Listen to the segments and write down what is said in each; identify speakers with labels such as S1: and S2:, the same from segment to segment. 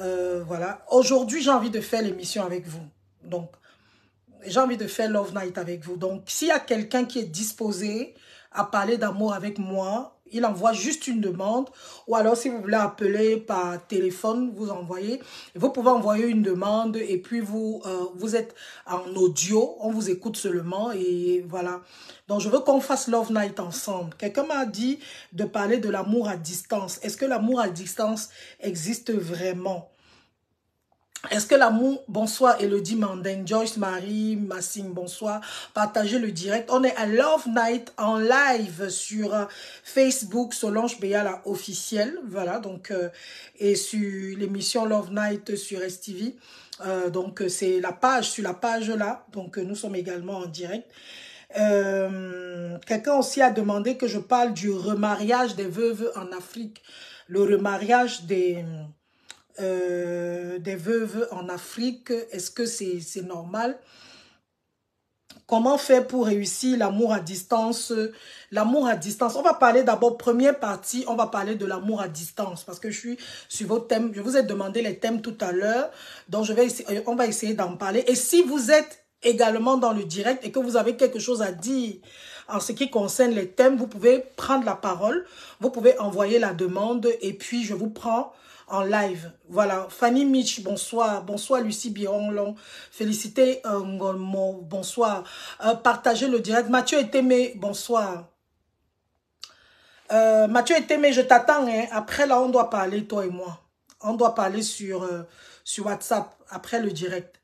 S1: Euh, voilà. Aujourd'hui, j'ai envie de faire l'émission avec vous. Donc, j'ai envie de faire Love Night avec vous. Donc, s'il y a quelqu'un qui est disposé à parler d'amour avec moi, il envoie juste une demande. Ou alors, si vous voulez appeler par téléphone, vous envoyez. Vous pouvez envoyer une demande et puis vous, euh, vous êtes en audio. On vous écoute seulement et voilà. Donc, je veux qu'on fasse Love Night ensemble. Quelqu'un m'a dit de parler de l'amour à distance. Est-ce que l'amour à distance existe vraiment? Est-ce que l'amour, bonsoir Elodie Mandin, Joyce Marie, Massine, bonsoir. Partagez le direct. On est à Love Night en live sur euh, Facebook, Solange Béala officiel. Voilà, donc, euh, et sur l'émission Love Night sur STV. Euh, donc, c'est la page, sur la page là. Donc, nous sommes également en direct. Quelqu'un aussi a demandé que je parle du remariage des veuves en Afrique. Le remariage des euh, des veuves en Afrique Est-ce que c'est normal? Comment faire pour réussir l'amour à distance? L'amour à distance, on va parler d'abord, première partie, on va parler de l'amour à distance. Parce que je suis sur vos thèmes, je vous ai demandé les thèmes tout à l'heure. Donc, je vais essayer, on va essayer d'en parler. Et si vous êtes également dans le direct et que vous avez quelque chose à dire en ce qui concerne les thèmes, vous pouvez prendre la parole, vous pouvez envoyer la demande et puis je vous prends en live. Voilà, Fanny Mitch, bonsoir. Bonsoir Lucie Biron Félicité euh, bonsoir. Euh, partagez le direct. Mathieu Etémé, bonsoir. Euh, Mathieu Etémé, je t'attends. Hein. Après là, on doit parler, toi et moi. On doit parler sur, euh, sur WhatsApp, après le direct.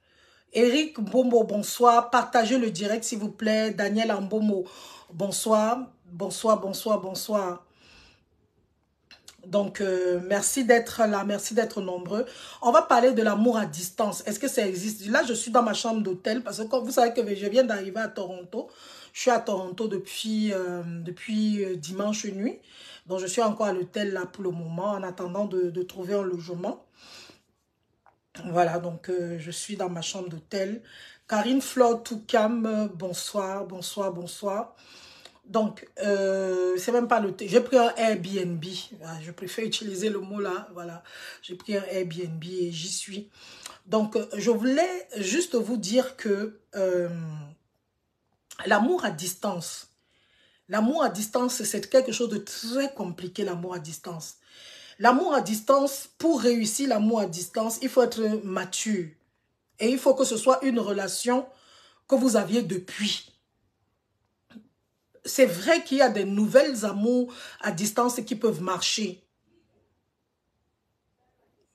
S1: Eric Bombo, bonsoir. Partagez le direct, s'il vous plaît. Daniel Ambomo, bonsoir. Bonsoir, bonsoir, bonsoir. Donc, euh, merci d'être là, merci d'être nombreux. On va parler de l'amour à distance. Est-ce que ça existe? Là, je suis dans ma chambre d'hôtel parce que vous savez que je viens d'arriver à Toronto. Je suis à Toronto depuis, euh, euh, dimanche nuit. Donc, je suis encore à l'hôtel là pour le moment en attendant de, de trouver un logement. Voilà, donc je suis dans ma chambre d'hôtel. Karine Flore Toukam, bonsoir, bonsoir, bonsoir. Donc, euh, c'est même pas le... J'ai pris un Airbnb. Je préfère utiliser le mot là. Voilà. J'ai pris un Airbnb et j'y suis. Donc, euh, je voulais juste vous dire que euh, l'amour à distance, l'amour à distance, c'est quelque chose de très compliqué, l'amour à distance. L'amour à distance, pour réussir l'amour à distance, il faut être mature. Et il faut que ce soit une relation que vous aviez depuis c'est vrai qu'il y a des nouvelles amours à distance qui peuvent marcher.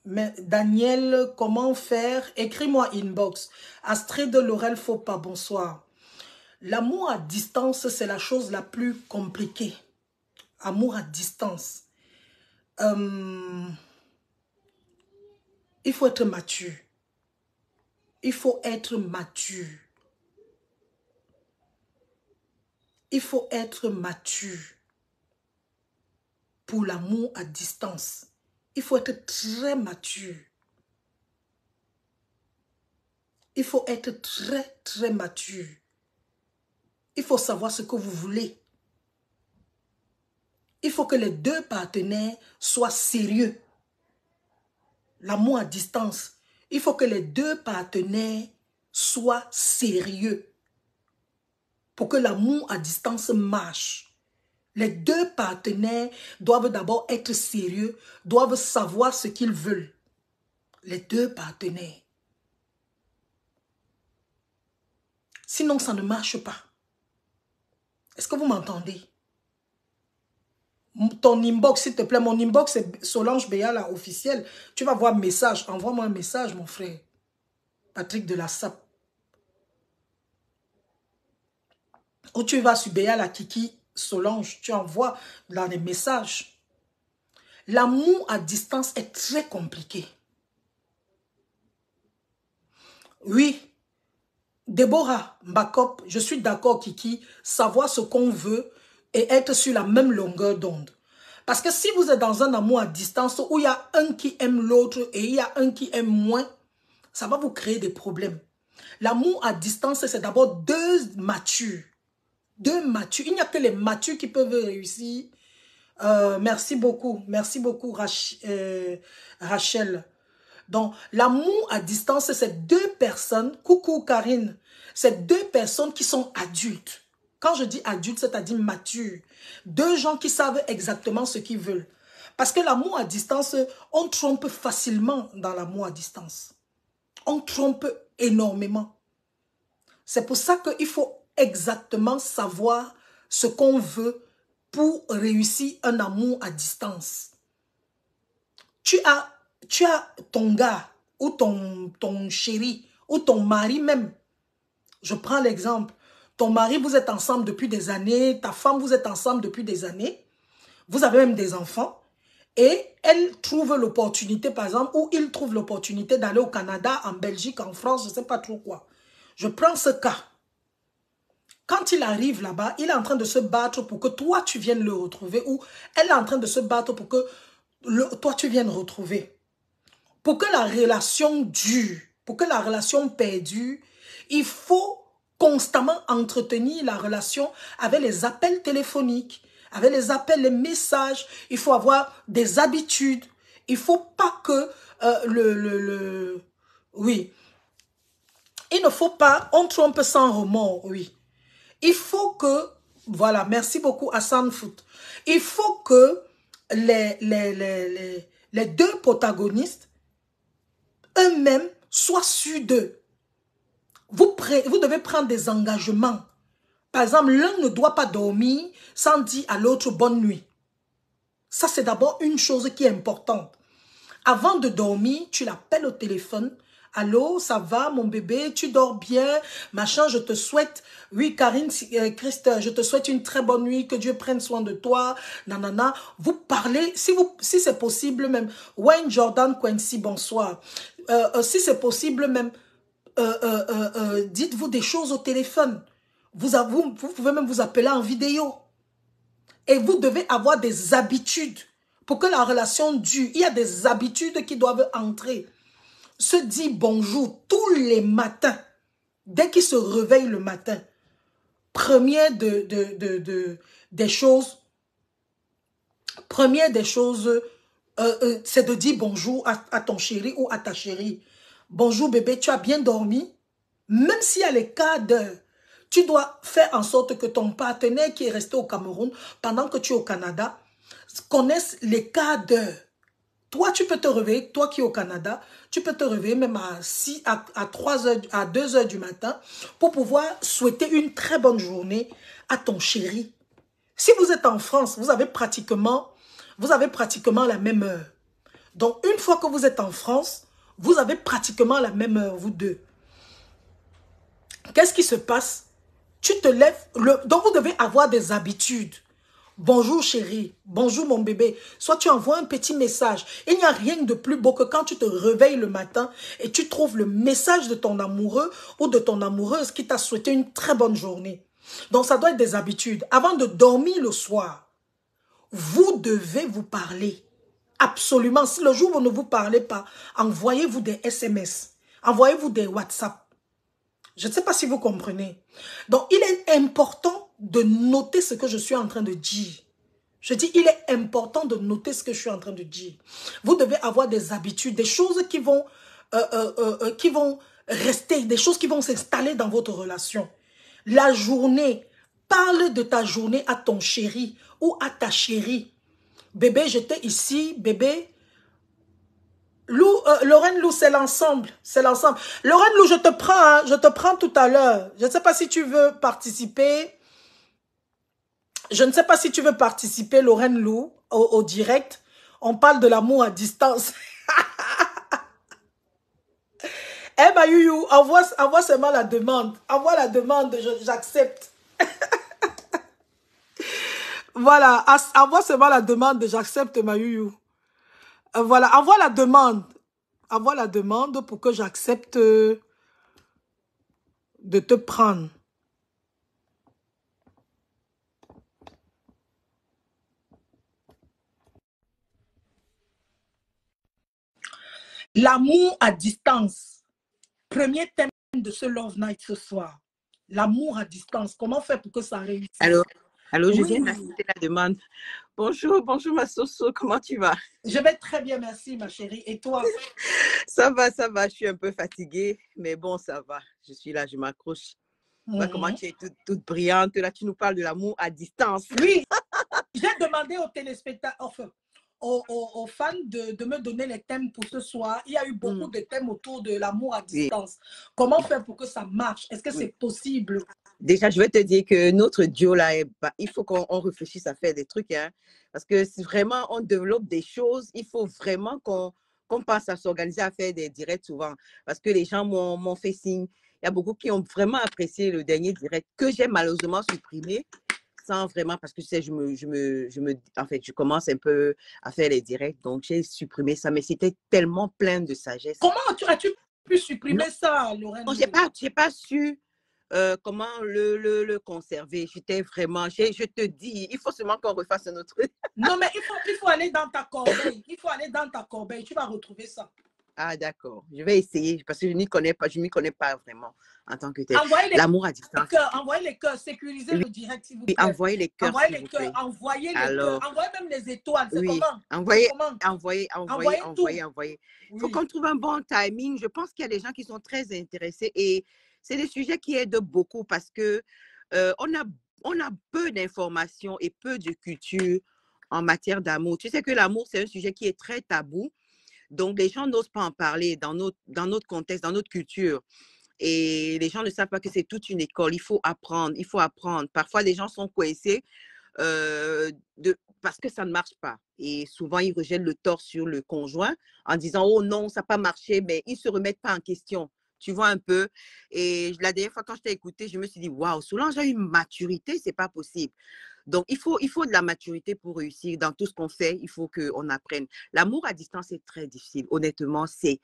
S1: Mais Daniel, comment faire? Écris-moi inbox. Astrid Laurel faut pas bonsoir. L'amour à distance, c'est la chose la plus compliquée. Amour à distance. Euh, il faut être mature. Il faut être mature. Il faut être mature pour l'amour à distance. Il faut être très mature. Il faut être très, très mature. Il faut savoir ce que vous voulez. Il faut que les deux partenaires soient sérieux. L'amour à distance. Il faut que les deux partenaires soient sérieux pour que l'amour à distance marche. Les deux partenaires doivent d'abord être sérieux, doivent savoir ce qu'ils veulent. Les deux partenaires. Sinon, ça ne marche pas. Est-ce que vous m'entendez? Ton inbox, s'il te plaît, mon inbox c'est Solange Béala officiel. Tu vas voir message. Envoie-moi un message, mon frère. Patrick de la SAP. Ou tu vas sur la Kiki Solange, tu envoies dans les messages. L'amour à distance est très compliqué. Oui, Déborah Mbakop, je suis d'accord Kiki, savoir ce qu'on veut et être sur la même longueur d'onde. Parce que si vous êtes dans un amour à distance où il y a un qui aime l'autre et il y a un qui aime moins, ça va vous créer des problèmes. L'amour à distance, c'est d'abord deux matures deux matures. Il n'y a que les matures qui peuvent réussir. Euh, merci beaucoup. Merci beaucoup, euh, Rachel. Donc, l'amour à distance, c'est deux personnes, coucou Karine, c'est deux personnes qui sont adultes. Quand je dis adultes, c'est-à-dire matures. Deux gens qui savent exactement ce qu'ils veulent. Parce que l'amour à distance, on trompe facilement dans l'amour à distance. On trompe énormément. C'est pour ça qu'il faut exactement savoir ce qu'on veut pour réussir un amour à distance. Tu as, tu as ton gars ou ton, ton chéri ou ton mari même. Je prends l'exemple. Ton mari, vous êtes ensemble depuis des années. Ta femme, vous êtes ensemble depuis des années. Vous avez même des enfants. Et elle trouve l'opportunité, par exemple, ou il trouve l'opportunité d'aller au Canada, en Belgique, en France, je ne sais pas trop quoi. Je prends ce cas. Quand il arrive là-bas, il est en train de se battre pour que toi, tu viennes le retrouver, ou elle est en train de se battre pour que toi, tu viennes retrouver. Pour que la relation dure, pour que la relation perdure, il faut constamment entretenir la relation avec les appels téléphoniques, avec les appels, les messages. Il faut avoir des habitudes. Il faut pas que euh, le, le, le... Oui. Il ne faut pas, on trompe sans remords, oui. Il faut que, voilà, merci beaucoup Hassan Foot. Il faut que les deux protagonistes eux-mêmes soient sûrs d'eux. Vous, vous devez prendre des engagements. Par exemple, l'un ne doit pas dormir sans dire à l'autre bonne nuit. Ça, c'est d'abord une chose qui est importante. Avant de dormir, tu l'appelles au téléphone. Allô, ça va, mon bébé, tu dors bien, machin, je te souhaite, oui, Karine, euh, Christ, je te souhaite une très bonne nuit, que Dieu prenne soin de toi, nanana. Vous parlez, si c'est possible même, Wayne Jordan Quincy, bonsoir. Euh, euh, si c'est possible même, dites-vous des choses au téléphone. Vous, vous, vous pouvez même vous appeler en vidéo. Et vous devez avoir des habitudes pour que la relation dure. Il y a des habitudes qui doivent entrer se dit bonjour tous les matins, dès qu'il se réveille le matin, première de, de, de, des choses, première des choses, euh, euh, c'est de dire bonjour à, à, ton chéri ou à ta chérie. Bonjour bébé, tu as bien dormi? Même s'il y a les cas de... Tu dois faire en sorte que ton partenaire qui est resté au Cameroun pendant que tu es au Canada connaisse les cas d'heure. Toi, tu peux te réveiller, toi qui es au Canada, tu peux te réveiller même à, 6, à, à 3 heures, à 2 heures du matin pour pouvoir souhaiter une très bonne journée à ton chéri. Si vous êtes en France, vous avez pratiquement, la même heure. Donc, une fois que vous êtes en France, vous avez pratiquement la même heure, vous deux. Qu'est-ce qui se passe? Tu te lèves, donc vous devez avoir des habitudes. Bonjour chérie, bonjour mon bébé. Soit tu envoies un petit message. Il n'y a rien de plus beau que quand tu te réveilles le matin et tu trouves le message de ton amoureux ou de ton amoureuse qui t'a souhaité une très bonne journée. Donc ça doit être des habitudes. Avant de dormir le soir, vous devez vous parler. Absolument. Si le jour vous ne vous parlez pas, envoyez-vous des SMS. Envoyez-vous des WhatsApp. Je ne sais pas si vous comprenez. Donc, il est important de noter ce que je suis en train de dire. Je dis, il est important de noter ce que je suis en train de dire. Vous devez avoir des habitudes, des choses qui vont, euh, euh, euh, qui vont rester, des choses qui vont s'installer dans votre relation. La journée, parle de ta journée à ton chéri ou à ta chérie. Bébé, j'étais ici, bébé, Lou, euh, Lorraine Lou, c'est l'ensemble. C'est l'ensemble. Lorraine Lou, je te prends, hein, je te prends tout à l'heure. Je ne sais pas si tu veux participer. Je ne sais pas si tu veux participer, Lorraine Lou, au, direct. On parle de l'amour à distance. eh ben, Youyou, envoie, envoie seulement la demande. Envoie la demande, j'accepte. voilà, envoie seulement la demande, j'accepte, ma Youyou. Euh, voilà, envoie la demande. Envoie la demande pour que j'accepte de te prendre. L'amour à distance. Premier thème de ce Love Night ce soir. L'amour à distance. Comment faire pour que ça réussisse?
S2: Allô? Allô, je viens d'accepter la demande. Bonjour, bonjour ma Soso, comment tu vas?
S1: Je vais très bien, merci ma chérie. Et toi?
S2: Ça va, ça va, je suis un peu fatiguée, mais bon, ça va. Je suis là, je m'accroche. Comment mhm. tu es toute, brillante, là tu nous parles de l'amour à distance.
S1: Oui, j'ai demandé aux téléspectateurs, aux, fans de, me donner les thèmes pour ce soir. Il y a eu beaucoup mm. de thèmes autour de l'amour à distance. Comment faire pour que ça marche? Est-ce que c'est possible?
S2: Déjà, je vais te dire que notre duo, là, il faut qu'on réfléchisse à faire des trucs. Hein, parce que si vraiment on développe des choses, il faut vraiment qu'on pense à s'organiser à faire des directs souvent. Parce que les gens m'ont fait signe. Il y a beaucoup qui ont vraiment apprécié le dernier direct que j'ai malheureusement supprimé sans vraiment, parce que tu sais, je me, je me, je me, en fait, je commence un peu à faire les directs, donc j'ai supprimé ça, mais c'était tellement plein de sagesse.
S1: Comment as-tu pu supprimer ça, Lorraine?
S2: Je n'ai pas, pas su euh, comment le, le, le conserver. J'étais vraiment, je te dis, il faut seulement qu'on refasse un autre.
S1: non, mais il faut, il faut aller dans ta corbeille. Il faut aller dans ta corbeille. Tu vas retrouver ça.
S2: Ah, d'accord. Je vais essayer parce que je n'y connais pas, je m'y connais pas vraiment en tant que tel. L'amour à distance.
S1: envoyez les cœurs, sécurisez le direct s'il vous plaît.
S2: envoyez les cœurs.
S1: Envoyez les cœurs, envoyez les cœurs, envoyez même les étoiles.
S2: Oui.
S1: Comment?
S2: envoyez, envoyez, envoyez, envoyez, envoyez, Il faut qu'on trouve un bon timing. Je pense qu'il y a des gens qui sont très intéressés et c'est des sujets qui aident beaucoup parce que euh, on, a, on a peu d'informations et peu de culture en matière d'amour. Tu sais que l'amour, c'est un sujet qui est très tabou. Donc, les gens n'osent pas en parler dans notre, dans notre contexte, dans notre culture. Et les gens ne savent pas que c'est toute une école. Il faut apprendre, il faut apprendre. Parfois, les gens sont coincés euh, de, parce que ça ne marche pas. Et souvent, ils rejettent le tort sur le conjoint en disant, oh non, ça n'a pas marché, mais ils ne se remettent pas en question. Tu vois un peu. Et la dernière fois, quand je t'ai écouté, je me suis dit, waouh, Solange a une maturité, c'est pas possible. Donc, il faut, il faut de la maturité pour réussir dans tout ce qu'on fait. Il faut qu'on apprenne. L'amour à distance est très difficile. Honnêtement, c'est,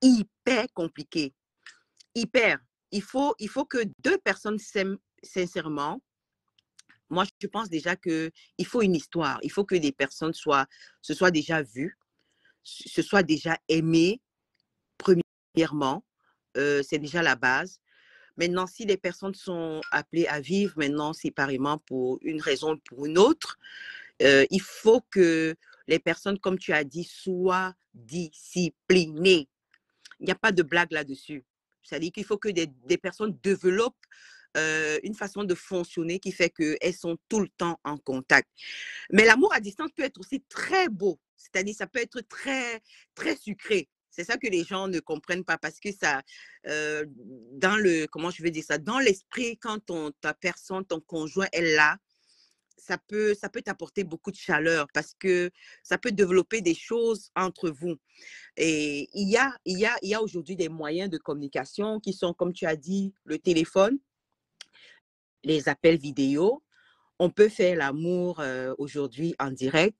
S2: hyper compliqué. Hyper. Il faut, il faut que deux personnes s'aiment sincèrement. Moi, je pense déjà qu'il faut une histoire. Il faut que les personnes soient, se soient déjà vues, se soient déjà aimées, premièrement. Euh, c'est déjà la base. Maintenant, si les personnes sont appelées à vivre maintenant séparément pour une raison ou pour une autre, euh, il faut que les personnes, comme tu as dit, soient disciplinées. Il n'y a pas de blague là-dessus. C'est-à-dire qu'il faut que des, personnes développent euh, une façon de fonctionner qui fait qu'elles sont tout le temps en contact. Mais l'amour à distance peut être aussi très beau. C'est-à-dire, ça peut être très, très sucré. C'est ça que les gens ne comprennent pas parce que ça, euh, dans le, comment je vais dire ça, dans l'esprit, quand ta personne, ton conjoint est là, ça peut, ça peut t'apporter beaucoup de chaleur parce que ça peut développer des choses entre vous. Et il y a, y a, il y a aujourd'hui des moyens de communication qui sont, comme tu as dit, le téléphone, les appels vidéo. On peut faire l'amour euh, aujourd'hui en direct.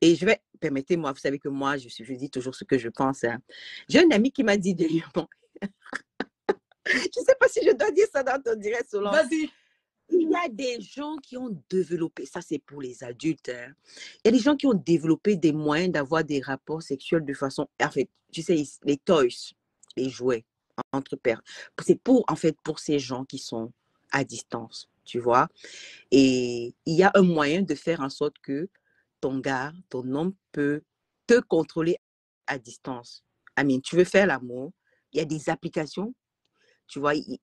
S2: Et je vais, permettez-moi, vous savez que moi, je, je dis toujours ce que je pense. Hein. J'ai un ami qui m'a dit dernièrement, je ne sais pas si je dois dire ça dans ton direct, Solange.
S1: Vas-y.
S2: Il y a des gens qui ont développé, ça c'est pour les adultes, hein. il y a des gens qui ont développé des moyens d'avoir des rapports sexuels de façon, en fait, tu sais, les toys, les jouets entre pères. C'est pour, en fait, pour ces gens qui sont à distance, tu vois. Et il y a un moyen de faire en sorte que ton gars, ton homme peut te contrôler à distance. Amine, tu veux faire l'amour, il y a des applications, tu vois, il,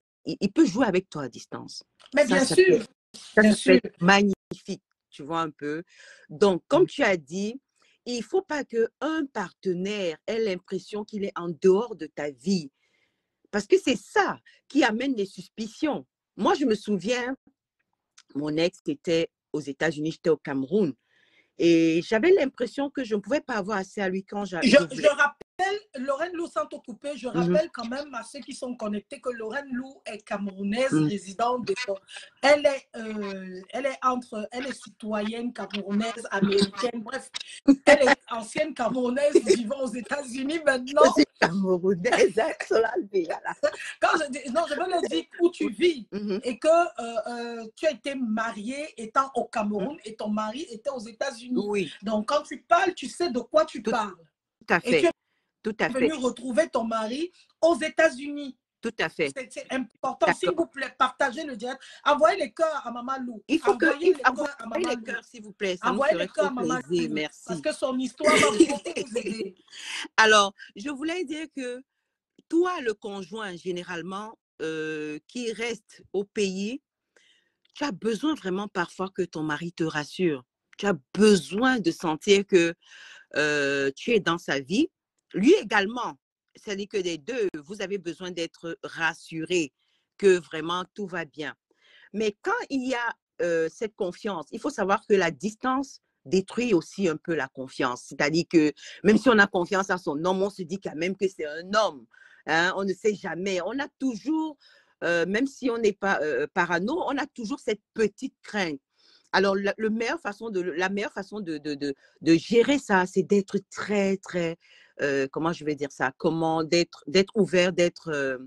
S2: peut jouer avec toi à distance.
S1: Mais bien sûr,
S2: ça bien magnifique, tu vois un peu. Donc, comme tu as dit, il ne faut pas qu'un partenaire ait l'impression qu'il est en dehors de ta vie. Parce que c'est ça qui amène les suspicions. Moi, je me souviens, mon ex était aux États-Unis, j'étais au Cameroun. Et j'avais l'impression que je ne pouvais pas avoir assez à lui quand j'avais.
S1: Je, je, rappelle, Lorraine Lou, sans coupé, je mmh rappelle quand même à ceux qui sont connectés que Lorraine Lou est camerounaise, mmh. résidente de. Elle est, euh, elle est entre. Elle est citoyenne camerounaise, américaine, bref. Elle est ancienne camerounaise vivant aux États-Unis maintenant.
S2: Camerounaise, hein,
S1: quand je non, je veux le dire où tu vis mmh et que euh, euh, tu as été mariée étant au Cameroun et ton mari était aux États-Unis.
S2: Oui.
S1: Donc, quand tu parles, tu sais de quoi tu parles.
S2: Tout à fait.
S1: Et tu es
S2: Tout à
S1: venu retrouver ton mari aux États-Unis.
S2: Tout à fait.
S1: C'est important. S'il vous plaît, partagez le direct. Envoyez les cœurs à Maman Lou.
S2: Il faut envoyer que, les cœurs à Maman les cœurs, s'il vous plaît. Ça envoyez les cœurs à Maman Lou. Merci.
S1: Parce que son histoire va beaucoup vous aider.
S2: Alors, je voulais dire que toi, le conjoint, généralement, euh, qui reste au pays, tu as besoin vraiment parfois que ton mari te rassure. Tu as besoin de sentir que euh, tu es dans sa vie. Lui également, c'est-à-dire que les deux, vous avez besoin d'être rassurés que vraiment tout va bien. Mais quand il y a cette confiance, il faut savoir que la distance détruit aussi un peu la confiance. C'est-à-dire que même si on a confiance à son homme, on se dit quand même que c'est un homme. Hein, on ne sait jamais. On a toujours, même si on n'est pas parano, on a toujours cette petite crainte. Alors, la, meilleure façon de, la meilleure façon de, de, de, gérer ça, c'est d'être très, très, euh, comment je vais dire ça, comment d'être, d'être ouvert, d'être,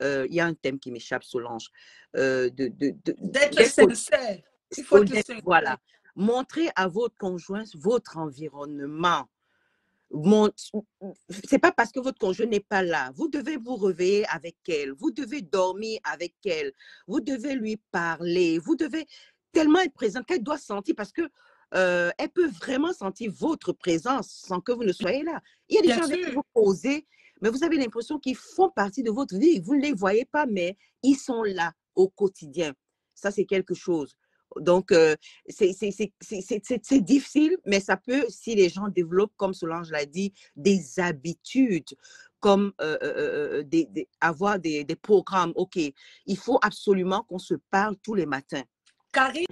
S2: il y a un thème qui m'échappe, Solange,
S1: de, d'être sincère.
S2: Il faut être Voilà. Montrer à votre conjoint votre environnement c'est pas parce que votre conjoint n'est pas là. Vous devez vous réveiller avec elle. Vous devez dormir avec elle. Vous devez lui parler. Vous devez tellement être présent qu'elle doit sentir parce que euh, elle peut vraiment sentir votre présence sans que vous ne soyez là. Il y a des gens avec qui vous posez, mais vous avez l'impression qu'ils font partie de votre vie. Vous ne les voyez pas, mais ils sont là au quotidien. Ça, c'est quelque chose. Donc, euh, c'est difficile, mais ça peut, si les gens développent, comme Solange l'a dit, des habitudes, comme euh, euh, avoir des, programmes. OK, il faut absolument qu'on se parle tous les matins.
S1: Karine,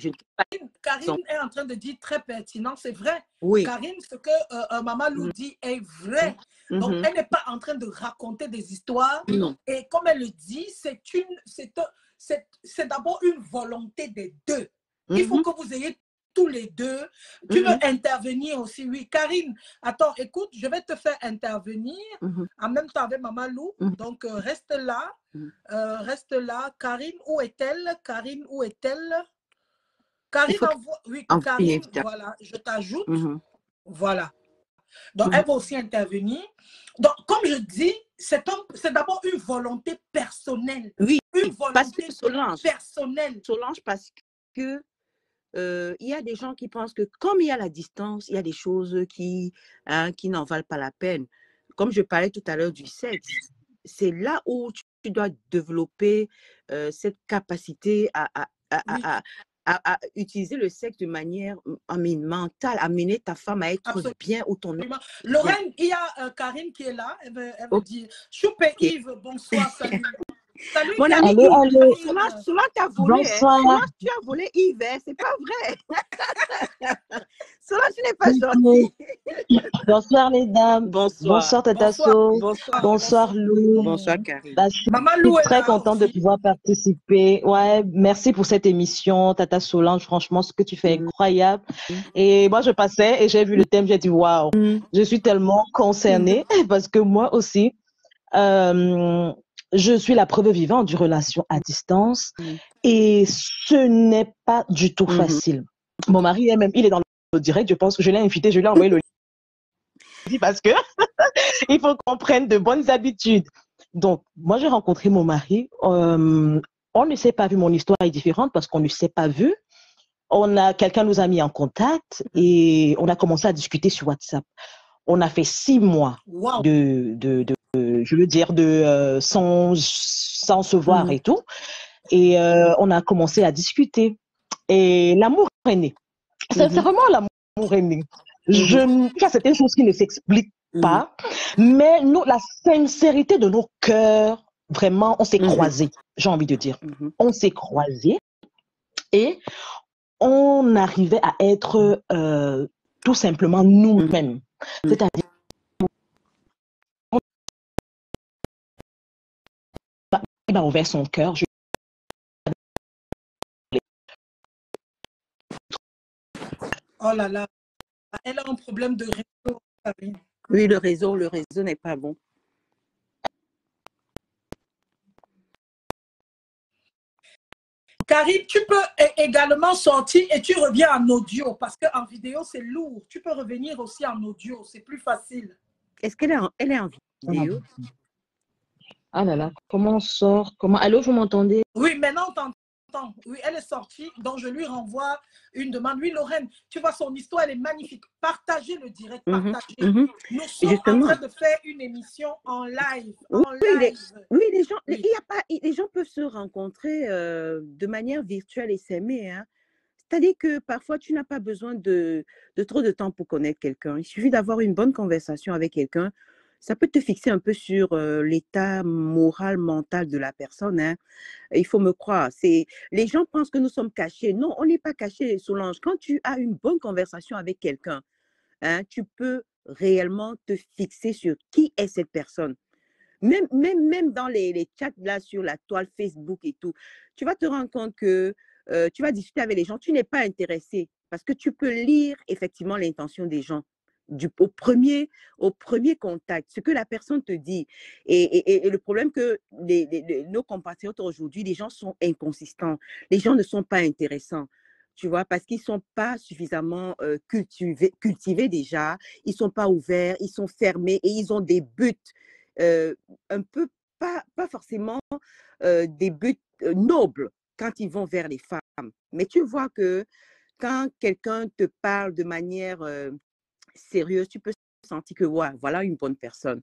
S1: Karine, est en train de dire très pertinent, c'est vrai. Oui. Karine, ce que Maman nous mmh. dit est vrai. Mmh. Donc, elle n'est pas en train de raconter des histoires. Non. Et comme elle le dit, c'est d'abord une volonté des deux. Il faut mhm. que vous ayez tous les deux. Tu veux intervenir aussi, oui. Karine, attends, écoute, je vais te faire intervenir en même temps avec Maman Lou. Donc, euh, reste là. Euh, reste là. Karine, où est-elle? Karine, où est-elle? Karine, envoie... oui, Karine, voilà, je t'ajoute. Voilà. Donc, elle va aussi intervenir. Donc, comme je dis, c'est d'abord une volonté personnelle.
S2: Oui,
S1: une volonté
S2: parce que Solange,
S1: personnelle.
S2: Solange, parce que il y a des gens qui pensent que comme il y a la distance, il y a des choses qui, hein, qui n'en valent pas la peine. Comme je parlais tout à l'heure du sexe, c'est là où tu, dois développer cette capacité à, à, à, utiliser le sexe de manière mentale, amener ta femme à être bien ou ton homme.
S1: Lorraine, il y a Karine qui est là. Elle veut, elle veut dire Choupe Yves, bonsoir, salut.
S2: Salut, Mon ami, allez, allez. Souvent, tu as volé. Hein. tu as volé Yves, hein. c'est pas vrai. Souvent, tu n'es pas gentil.
S3: Bonsoir, les dames. Bonsoir. Bonsoir, Tatasso. Bonsoir, bonsoir, Lou.
S2: Bonsoir, Karine.
S3: Bah, je Maman Lou suis très contente de pouvoir participer. Ouais, merci pour cette émission, Tata Solange. Franchement, ce que tu fais est mm. incroyable. Et moi, je passais et j'ai vu le thème, j'ai dit, waouh, mm. je suis tellement concernée parce que moi aussi, euh, je suis la preuve vivante du relation à distance et ce n'est pas du tout mm-hmm. facile. Mon mari est même, il est dans le direct, je pense que je l'ai invité, je lui ai envoyé le lien parce que il faut qu'on prenne de bonnes habitudes. Donc, moi, j'ai rencontré mon mari. Euh, on ne s'est pas vu, mon histoire est différente parce qu'on ne s'est pas vu. On a, quelqu'un nous a mis en contact et on a commencé à discuter sur WhatsApp. On a fait six mois de, de, je veux dire, de euh, sans, sans se voir mm. et tout. Et euh, on a commencé à discuter. Et l'amour est né. C'est mm-hmm. vraiment l'amour est né. Mm-hmm. Je, il y a certaines choses qui ne s'expliquent pas, mais nous, la sincérité de nos cœurs, vraiment, on s'est croisés, j'ai envie de dire. On s'est croisés et on arrivait à être euh, tout simplement nous-mêmes. C'est-à-dire il m'a ouvert son cœur.
S1: Oh là là, elle a un problème de réseau.
S2: Oui, le réseau, le réseau n'est pas bon.
S1: Karine, tu peux également sortir et tu reviens en audio parce qu'en vidéo, c'est lourd. Tu peux revenir aussi en audio, c'est plus facile.
S2: Est-ce qu'elle est, en, elle est en vidéo
S3: Ah là là, comment on sort? Comment... Allô, vous m'entendez?
S1: Oui, maintenant on t'entend. Oui, elle est sortie, donc je lui renvoie une demande. Oui, Lorraine, tu vois, son histoire, elle est magnifique. Partagez le direct, mhm, partagez. Mhm. Nous sommes en train de faire une émission en live.
S2: Oui, Les, gens, Il y a pas, les gens peuvent se rencontrer euh, de manière virtuelle et s'aimer. Hein. C'est-à-dire que parfois, tu n'as pas besoin de, de, trop de temps pour connaître quelqu'un. Il suffit d'avoir une bonne conversation avec quelqu'un ça peut te fixer un peu sur l'état moral, mental de la personne. Hein. Il faut me croire. C'est les gens pensent que nous sommes cachés. Non, on n'est pas cachés, Solange. Quand tu as une bonne conversation avec quelqu'un, hein, tu peux réellement te fixer sur qui est cette personne. Même, même, même dans les, chats là sur la toile Facebook et tout, tu vas te rendre compte que tu vas discuter avec les gens, tu n'es pas intéressé parce que tu peux lire effectivement l'intention des gens au, premier, au premier contact, ce que la personne te dit. Et, le problème que les, nos compatriotes aujourd'hui, les gens sont inconsistants, les gens ne sont pas intéressants. Tu vois, parce qu'ils ne sont pas suffisamment cultivés, cultivés déjà, ils ne sont pas ouverts, ils sont fermés et ils ont des buts un peu, pas, pas forcément des buts nobles quand ils vont vers les femmes. Mais tu vois que quand quelqu'un te parle de manière sérieuse, tu peux sentir que voilà une bonne personne.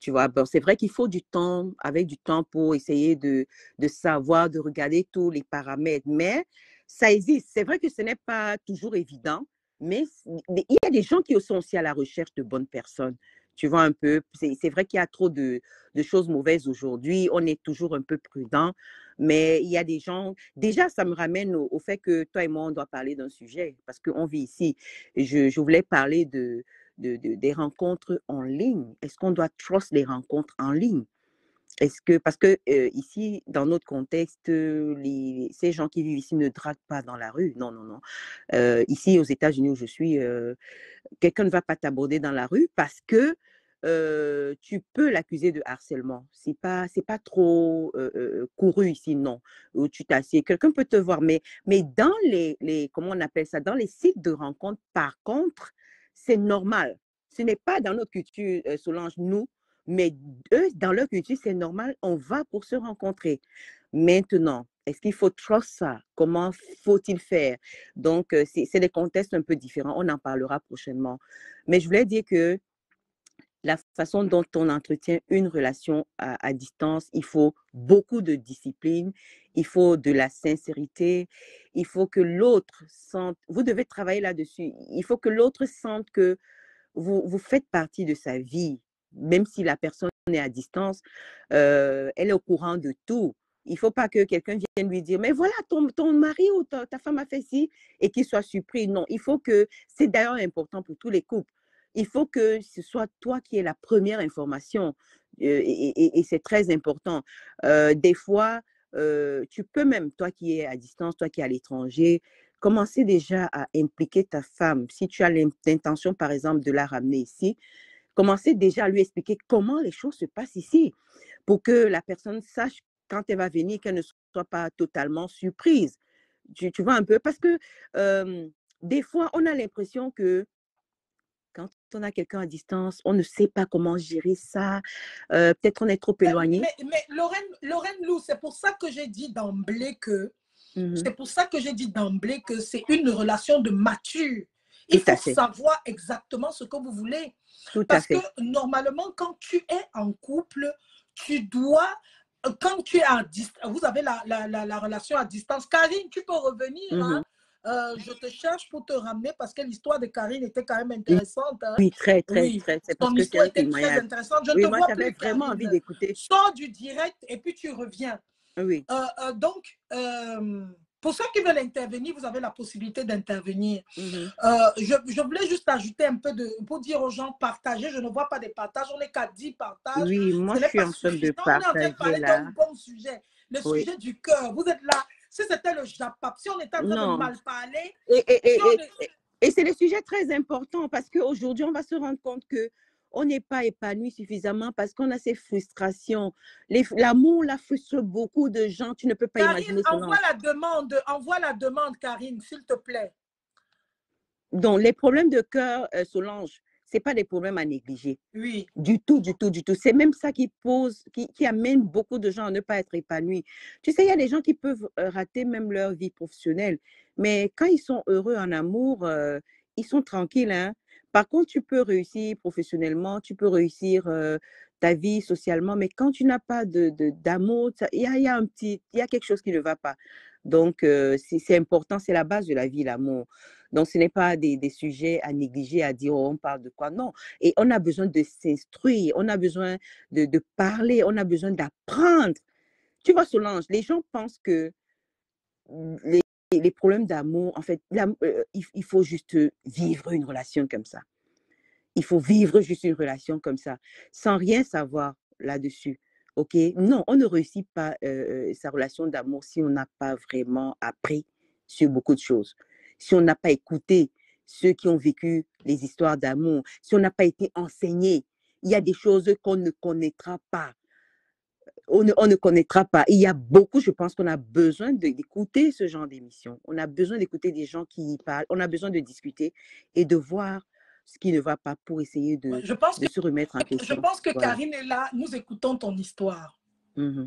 S2: Tu vois, bon, c'est vrai qu'il faut du temps, avec du temps pour essayer de, de savoir, de regarder tous les paramètres, mais ça existe. C'est vrai que ce n'est pas toujours évident, mais il y a des gens qui sont aussi à la recherche de bonnes personnes. Tu vois un peu, c'est vrai qu'il y a trop de, de choses mauvaises aujourd'hui. On est toujours un peu prudent, mais il y a des gens. Déjà, ça me ramène au, fait que toi et moi, on doit parler d'un sujet parce qu'on vit ici. Je, je voulais parler de, de, des rencontres en ligne. Est-ce qu'on doit trust les rencontres en ligne? Est-ce que, parce que ici, dans notre contexte, ces gens qui vivent ici ne draguent pas dans la rue? Non, non, non. ici, aux États-Unis où je suis, quelqu'un ne va pas t'aborder dans la rue parce que tu peux l'accuser de harcèlement. C'est pas, c'est pas trop couru ici, non. Où tu t'assieds, quelqu'un peut te voir, mais, mais dans les, les, comment on appelle ça, dans les sites de rencontres, par contre, c'est normal. Ce n'est pas dans notre culture, Solange, nous, mais eux, dans leur culture, c'est normal, on va pour se rencontrer. Maintenant, est-ce qu'il faut trust ça? Comment faut-il faire? Donc, c'est des contextes un peu différents. On en parlera prochainement. Mais je voulais dire que la façon dont on entretient une relation à, distance, il faut beaucoup de discipline, il faut de la sincérité, il faut que l'autre sente, vous devez travailler là-dessus, il faut que l'autre sente que vous, vous faites partie de sa vie, même si la personne est à distance, elle est au courant de tout. Il ne faut pas que quelqu'un vienne lui dire, mais voilà, ton, ton mari ou ta, femme a fait ci, et qu'il soit surpris. Non, il faut que, c'est d'ailleurs important pour tous les couples, il faut que ce soit toi qui aies la première information. et, c'est très important. des fois, tu peux même, toi qui es à distance, toi qui es à l'étranger, commencer déjà à impliquer ta femme. Si tu as l'intention, par exemple, de la ramener ici, commencer déjà à lui expliquer comment les choses se passent ici pour que la personne sache quand elle va venir qu'elle ne soit pas totalement surprise. Tu, vois un peu, parce que des fois, on a l'impression que quand on a quelqu'un à distance, on ne sait pas comment gérer ça. Peut-être on est trop éloigné.
S1: Mais, mais, Lorraine, Lorraine Lou, c'est pour ça que j'ai dit d'emblée que mmh c'est pour ça que j'ai dit d'emblée que c'est une relation de mature. Il faut savoir exactement ce que vous voulez. Parce que normalement, quand tu es en couple, tu dois, quand tu es à distance, vous avez la, la, la, relation à distance. Karine, tu peux revenir. Hein? Mmh euh, je te cherche pour te ramener parce que l'histoire de Karine était quand même intéressante. Hein?
S2: Oui, très, très, très. C'est parce que
S1: histoire était très intéressante. Je
S2: oui,
S1: te
S2: moi, j'avais vraiment envie d'écouter.
S1: Sors du direct et puis tu reviens.
S2: Oui.
S1: Euh, euh, donc, pour ceux qui veulent intervenir, vous avez la possibilité d'intervenir. Mm-hmm. je, je, voulais juste ajouter un peu de, pour dire aux gens, partager. Je ne vois pas des partages, on n'est qu'à 10 partages.
S2: Oui, moi, je suis en train de partager. On est en train de parler d'un
S1: bon sujet, le sujet du cœur. Vous êtes là si c'était le Japap, si on était en train de mal parler.
S2: Et, c'est le sujet très important parce qu'aujourd'hui, on va se rendre compte que on n'est pas épanoui suffisamment parce qu'on a ces frustrations. L'amour, la frustre beaucoup de gens. Tu ne peux pas imaginer
S1: cela. Envoie la demande, envoie la demande, Karine, s'il te plaît.
S2: Donc, les problèmes de cœur, euh, Solange, c'est pas des problèmes à négliger.
S1: Oui.
S2: Du tout, du tout, du tout. C'est même ça qui pose, qui, qui, amène beaucoup de gens à ne pas être épanouis. Tu sais, il y a des gens qui peuvent euh, rater même leur vie professionnelle, mais quand ils sont heureux en amour, euh, ils sont tranquilles. Hein? Par contre, tu peux réussir professionnellement, tu peux réussir ta vie socialement, mais quand tu n'as pas de, d'amour, il y a, y a, quelque chose qui ne va pas. Donc, c'est important, c'est la base de la vie, l'amour. Donc, ce n'est pas des, sujets à négliger, à dire, oh, on parle de quoi. Non. Et on a besoin de s'instruire, on a besoin de, de, parler, on a besoin d'apprendre. Tu vois, Solange, les gens pensent que les, les problèmes d'amour, en fait, il, il faut juste vivre une relation comme ça. Il faut vivre juste une relation comme ça, sans rien savoir là-dessus. OK? Non, on ne réussit pas sa relation d'amour si on n'a pas vraiment appris sur beaucoup de choses. Si on n'a pas écouté ceux qui ont vécu les histoires d'amour, si on n'a pas été enseigné, il y a des choses qu'on ne connaîtra pas. On ne, on ne, connaîtra pas. Il y a beaucoup, je pense qu'on a besoin d'écouter ce genre d'émission. On a besoin d'écouter des gens qui y parlent. On a besoin de discuter et de voir ce qui ne va pas pour essayer de,
S1: je pense
S2: de
S1: que,
S2: se remettre en question.
S1: Je pense que voilà. Karine est là, nous écoutons ton histoire.
S2: Mmh.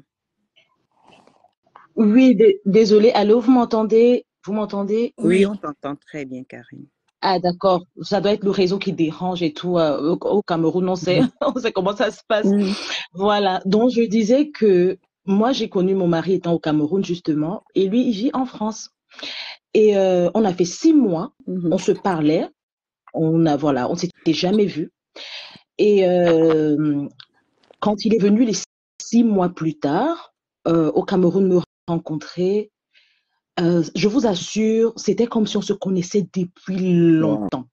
S3: Oui, désolé. Allô, vous m'entendez? Vous m'entendez?
S2: Oui. oui, on t'entend très bien, Karine.
S3: Ah, d'accord. Ça doit être le réseau qui dérange et tout. Euh, au, Cameroun, on sait, on sait comment ça se passe.
S2: Mmh.
S3: Voilà. Donc, je disais que moi, j'ai connu mon mari étant au Cameroun, justement, et lui, il vit en France. Et euh, on a fait six mois,
S2: mmh.
S3: on se parlait, on a voilà, on s'était jamais vu. Et euh, quand il est venu les six mois plus tard au Cameroun me rencontrer, euh, je vous assure, c'était comme si on se connaissait depuis longtemps.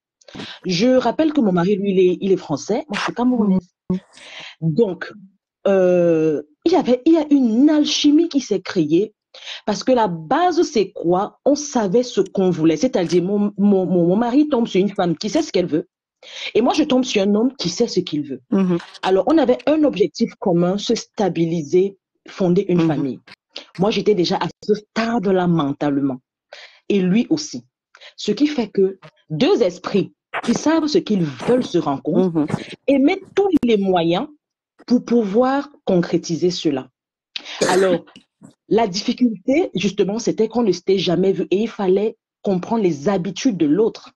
S3: Je rappelle que mon mari, lui, il est, il est français, moi je suis camerounaise. Donc, euh, il y avait, il y a une alchimie qui s'est créée parce que la base, c'est quoi? On savait ce qu'on voulait. C'est-à-dire, mon, mon, mon, mari tombe sur une femme qui sait ce qu'elle veut. Et moi, je tombe sur un homme qui sait ce qu'il veut.
S2: Mm -hmm.
S3: Alors, on avait un objectif commun, se stabiliser, fonder une
S2: Mhm.
S3: famille. Moi, j'étais déjà à ce stade-là mentalement. Et lui aussi. Ce qui fait que deux esprits qui savent ce qu'ils veulent se rencontrent
S2: Mhm.
S3: et mettent tous les moyens pour pouvoir concrétiser cela. Alors, la difficulté, justement, c'était qu'on ne s'était jamais vu et il fallait comprendre les habitudes de l'autre.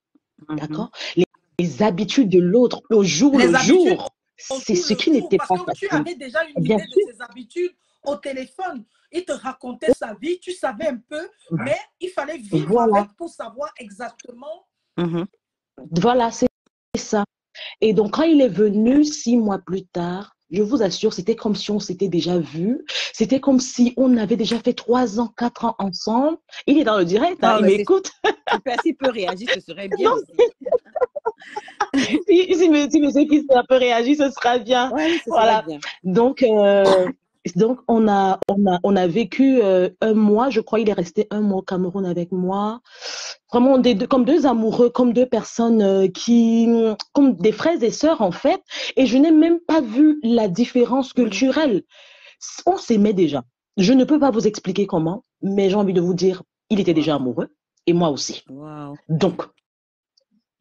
S2: Mhm.
S3: D'accord? Les, les habitudes de l'autre au jour
S1: Les
S3: le jour. C'est ce qui n'était pas
S1: tu
S3: facile.
S1: avais déjà une
S3: Bien
S1: idée
S3: sûr.
S1: de ses habitudes au téléphone. Il te racontait sa vie, tu savais un peu, mais il fallait vivre
S3: Voilà.
S1: avec pour savoir exactement.
S2: Mhm.
S3: Voilà, c'est ça. Et donc, quand il est venu six mois plus tard, je vous assure, c'était comme si on s'était déjà vu. C'était comme si on avait déjà fait trois ans, quatre ans ensemble. Il est dans le direct, hein,
S2: Ah,
S3: il m'écoute.
S2: S'il peut réagir, ce serait bien.
S3: Non.
S2: aussi.
S3: si, si, monsieur qui un peu réagi, ce sera bien.
S2: Ouais, ce
S3: Voilà.
S2: bien.
S3: Donc, euh, donc on, a, on, a, on a vécu euh, un mois, je crois, il est resté un mois au Cameroun avec moi. Vraiment, des deux, comme deux amoureux, comme deux personnes euh, qui, comme des frères et sœurs en fait. Et je n'ai même pas vu la différence culturelle. On s'aimait déjà. Je ne peux pas vous expliquer comment, mais j'ai envie de vous dire, il était déjà amoureux et moi aussi.
S2: Wow.
S3: Donc,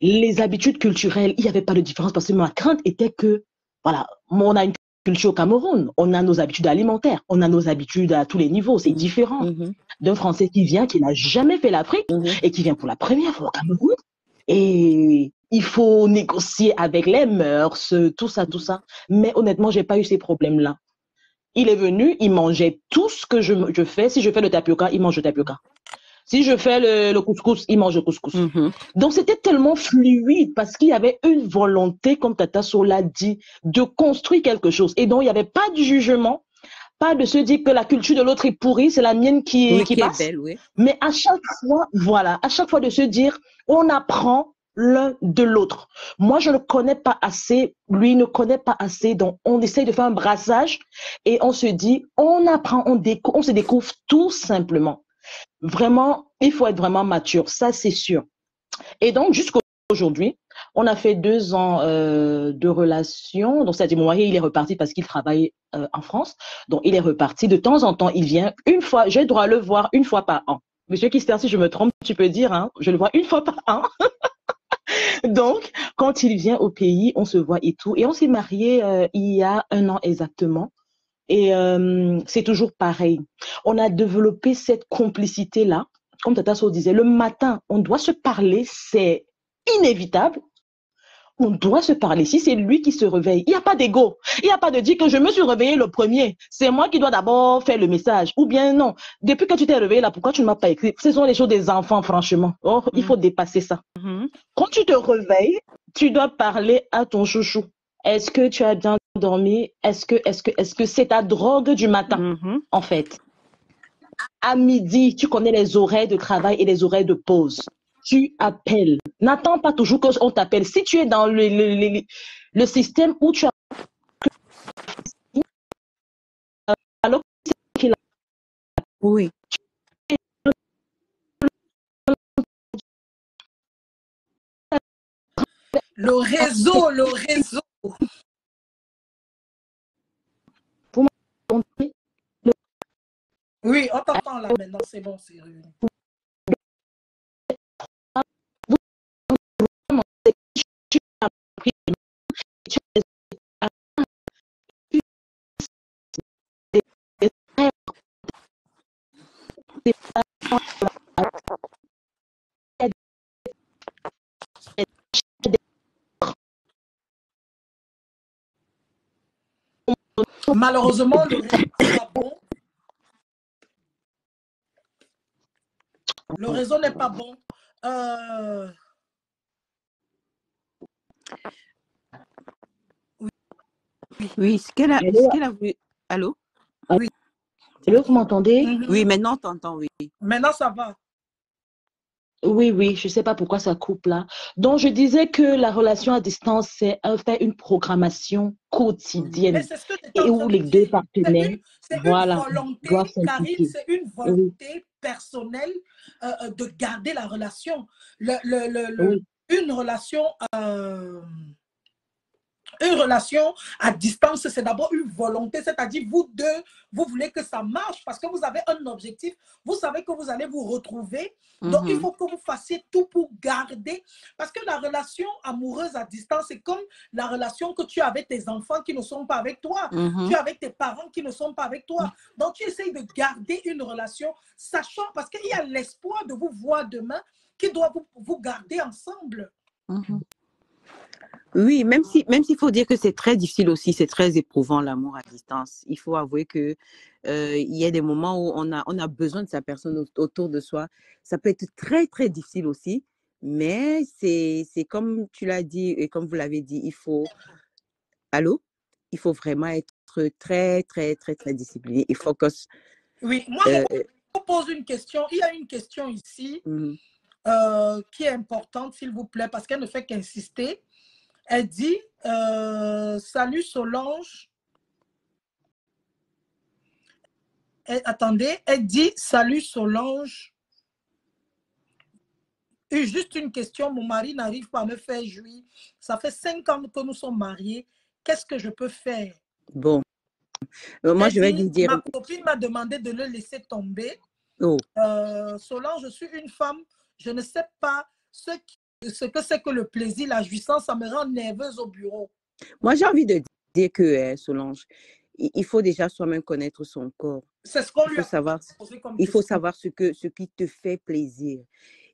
S3: les habitudes culturelles, il n'y avait pas de différence parce que ma crainte était que, voilà, on a une culture au Cameroun, on a nos habitudes alimentaires, on a nos habitudes à tous les niveaux, c'est différent
S2: Mhm.
S3: d'un Français qui vient, qui n'a jamais fait l'Afrique
S2: Mhm.
S3: et qui vient pour la première fois au Cameroun. Et il faut négocier avec les mœurs, tout ça, tout ça. Mais honnêtement, j'ai pas eu ces problèmes-là. Il est venu, il mangeait tout ce que je, je fais. Si je fais le tapioca, il mange le tapioca. Si je fais le, le couscous, il mange le couscous.
S2: Mhm.
S3: Donc c'était tellement fluide parce qu'il y avait une volonté, comme Tata Sola dit, de construire quelque chose. Et donc il n'y avait pas de jugement, pas de se dire que la culture de l'autre est pourrie, c'est la mienne qui, est-
S2: Oui,
S3: qui
S2: qui est
S3: passe.
S2: belle, oui.
S3: Mais à chaque fois, voilà, à chaque fois de se dire, on apprend l'un de l'autre. Moi, je ne connais pas assez, lui ne connaît pas assez, donc on essaye de faire un brassage et on se dit, on apprend, on, décou- on se découvre tout simplement. Vraiment, il faut être vraiment mature, ça c'est sûr. Et donc, jusqu'à aujourd'hui, on a fait deux ans euh, de relation. Donc, c'est-à-dire, mon mari, il est reparti parce qu'il travaille euh, en France. Donc, il est reparti. De temps en temps, il vient une fois. J'ai droit de le voir une fois par an. Monsieur Kister, si je me trompe, tu peux dire, hein, je le vois une fois par an. Donc, quand il vient au pays, on se voit et tout. Et on s'est marié euh, il y a un an exactement. Et euh, c'est toujours pareil. On a développé cette complicité-là. Comme Tata So disait, le matin, on doit se parler, c'est inévitable on doit se parler. Si c'est lui qui se réveille, il n'y a pas d'ego. Il n'y a pas de dire que je me suis réveillé le premier. C'est moi qui dois d'abord faire le message. Ou bien non. Depuis que tu t'es réveillé là, pourquoi tu ne m'as pas écrit? Ce sont les choses des enfants, franchement. Oh, il faut mm. dépasser ça. Mm-hmm. Quand tu te réveilles, tu dois parler à ton chouchou. Est-ce que tu as bien dormi Est-ce que est-ce que est-ce que c'est ta drogue du matin mm-hmm. en fait? À midi, tu connais les oreilles de travail et les oreilles de pause tu appelles. N'attends pas toujours qu'on t'appelle. Si tu es dans le, le, le, système où tu as alors
S2: oui.
S1: Le réseau, le réseau. Oui, on t'entend là maintenant, c'est bon, c'est Malheureusement, le réseau n'est pas bon. Le réseau n'est pas bon. Euh...
S2: Oui, ce qu'elle a, a vu. Allô?
S3: Oui. Allô, vous m'entendez?
S2: Oui, maintenant, t'entends, oui.
S1: Maintenant, ça va.
S3: Oui, oui, je ne sais pas pourquoi ça coupe là. Donc, je disais que la relation à distance, c'est fait une programmation quotidienne. Et où les deux partenaires, voilà, doivent
S1: C'est une volonté personnelle euh, euh, de garder la relation. Le, le, Une relation... Euh, une relation à distance, c'est d'abord une volonté, c'est-à-dire vous deux, vous voulez que ça marche parce que vous avez un objectif, vous savez que vous allez vous retrouver. Donc, il mhm. faut que vous fassiez tout pour garder. Parce que la relation amoureuse à distance, c'est comme la relation que tu as avec tes enfants qui ne sont pas avec toi. Mhm. Tu as avec tes parents qui ne sont pas avec toi. Donc, tu essayes de garder une relation, sachant, parce qu'il y a l'espoir de vous voir demain qui doit vous, vous garder ensemble.
S2: Mhm. Oui, même si même s'il faut dire que c'est très difficile aussi, c'est très éprouvant l'amour à distance. Il faut avouer que euh, il y a des moments où on a on a besoin de sa personne autour de soi. Ça peut être très très difficile aussi, mais c'est c'est comme tu l'as dit et comme vous l'avez dit, il faut allô, il faut vraiment être très très très très discipliné et focus.
S1: Oui, moi je euh, vous pose une question. Il y a une question ici mmh euh, qui est importante, s'il vous plaît, parce qu'elle ne fait qu'insister. Elle dit euh, Salut Solange. attendez, elle dit Salut Solange. Et juste une question, mon mari n'arrive pas à me faire jouir. Ça fait cinq ans que nous sommes mariés. Qu'est-ce que je peux faire?
S2: Bon. Euh, moi, je vais lui dire.
S1: Ma copine m'a demandé de le laisser tomber. Oh. Euh, Solange, je suis une femme. Je ne sais pas ce qui ce que c'est que le plaisir, la jouissance, ça me rend nerveuse au bureau.
S2: Moi, j'ai envie de dire que, hein, Solange, il faut déjà soi-même connaître son corps.
S1: C'est ce qu'on lui
S2: a savoir, Il faut savoir ce, que, ce qui te fait plaisir.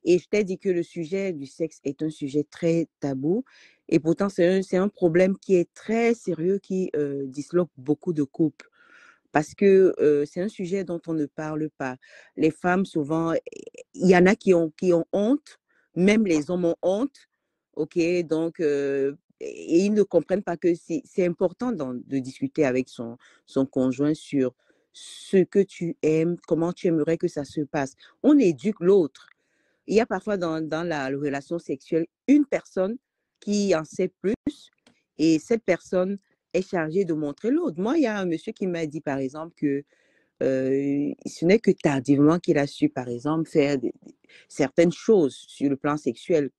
S2: Et je t'ai dit que le sujet du sexe est un sujet très tabou. Et pourtant, c'est un, un, problème qui est très sérieux, qui euh, disloque beaucoup de couples. Parce que euh, c'est un sujet dont on ne parle pas. Les femmes, souvent, il y en a qui ont, qui ont honte même les hommes ont honte, ok Donc, ils ne comprennent pas que c'est important de discuter avec son, son conjoint sur ce que tu aimes, comment tu aimerais que ça se passe. On éduque l'autre. Il y a parfois dans, dans la relation sexuelle une personne qui en sait plus et cette personne est chargée de montrer l'autre. Moi, il y a un monsieur qui m'a dit, par exemple, que ce n'est que tardivement qu'il a su, par exemple, faire certaines choses sur le plan sexuel,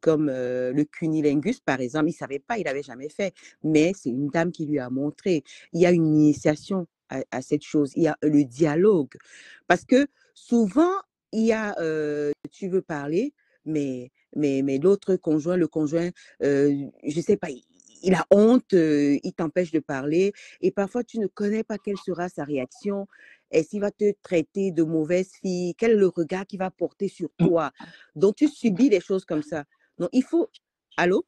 S2: comme le cunilingus, par exemple. Il ne savait pas, il n'avait jamais fait, mais c'est une dame qui lui a montré. Il y a une initiation à, cette chose, il y a le dialogue. Parce que souvent, il y a, tu veux parler, mais mais, mais l'autre conjoint, le conjoint, je sais pas, il, a honte, euh, il t'empêche de parler, et parfois tu ne connais pas quelle sera sa réaction. Est-ce qu'il va te traiter de mauvaise fille? Quel est le regard qu'il va porter sur mmh. toi? Donc, tu subis des choses comme ça. Donc, il faut. Allô?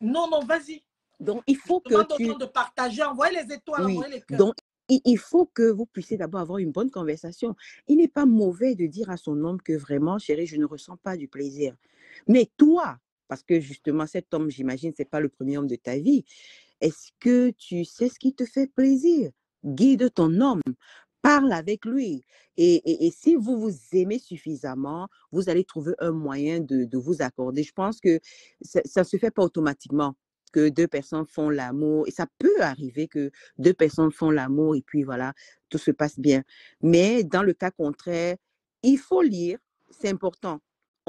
S1: Non, non, vas-y.
S2: Donc, il faut que tu...
S1: de partager, envoyer les étoiles, envoyer les cœurs.
S2: Donc, il faut que vous puissiez d'abord avoir une bonne conversation. Il n'est pas mauvais de dire à son homme que vraiment, chérie, je ne ressens pas du plaisir. Mais toi, parce que justement, cet homme, j'imagine, ce n'est pas le premier homme de ta vie, est-ce que tu sais ce qui te fait plaisir? Guide ton homme parle avec lui. Et, si vous vous aimez suffisamment, vous allez trouver un moyen de, vous accorder. Je pense que ça ne se fait pas automatiquement que deux personnes font l'amour. Et ça peut arriver que deux personnes font l'amour et puis voilà, tout se passe bien. Mais dans le cas contraire, il faut lire, c'est important.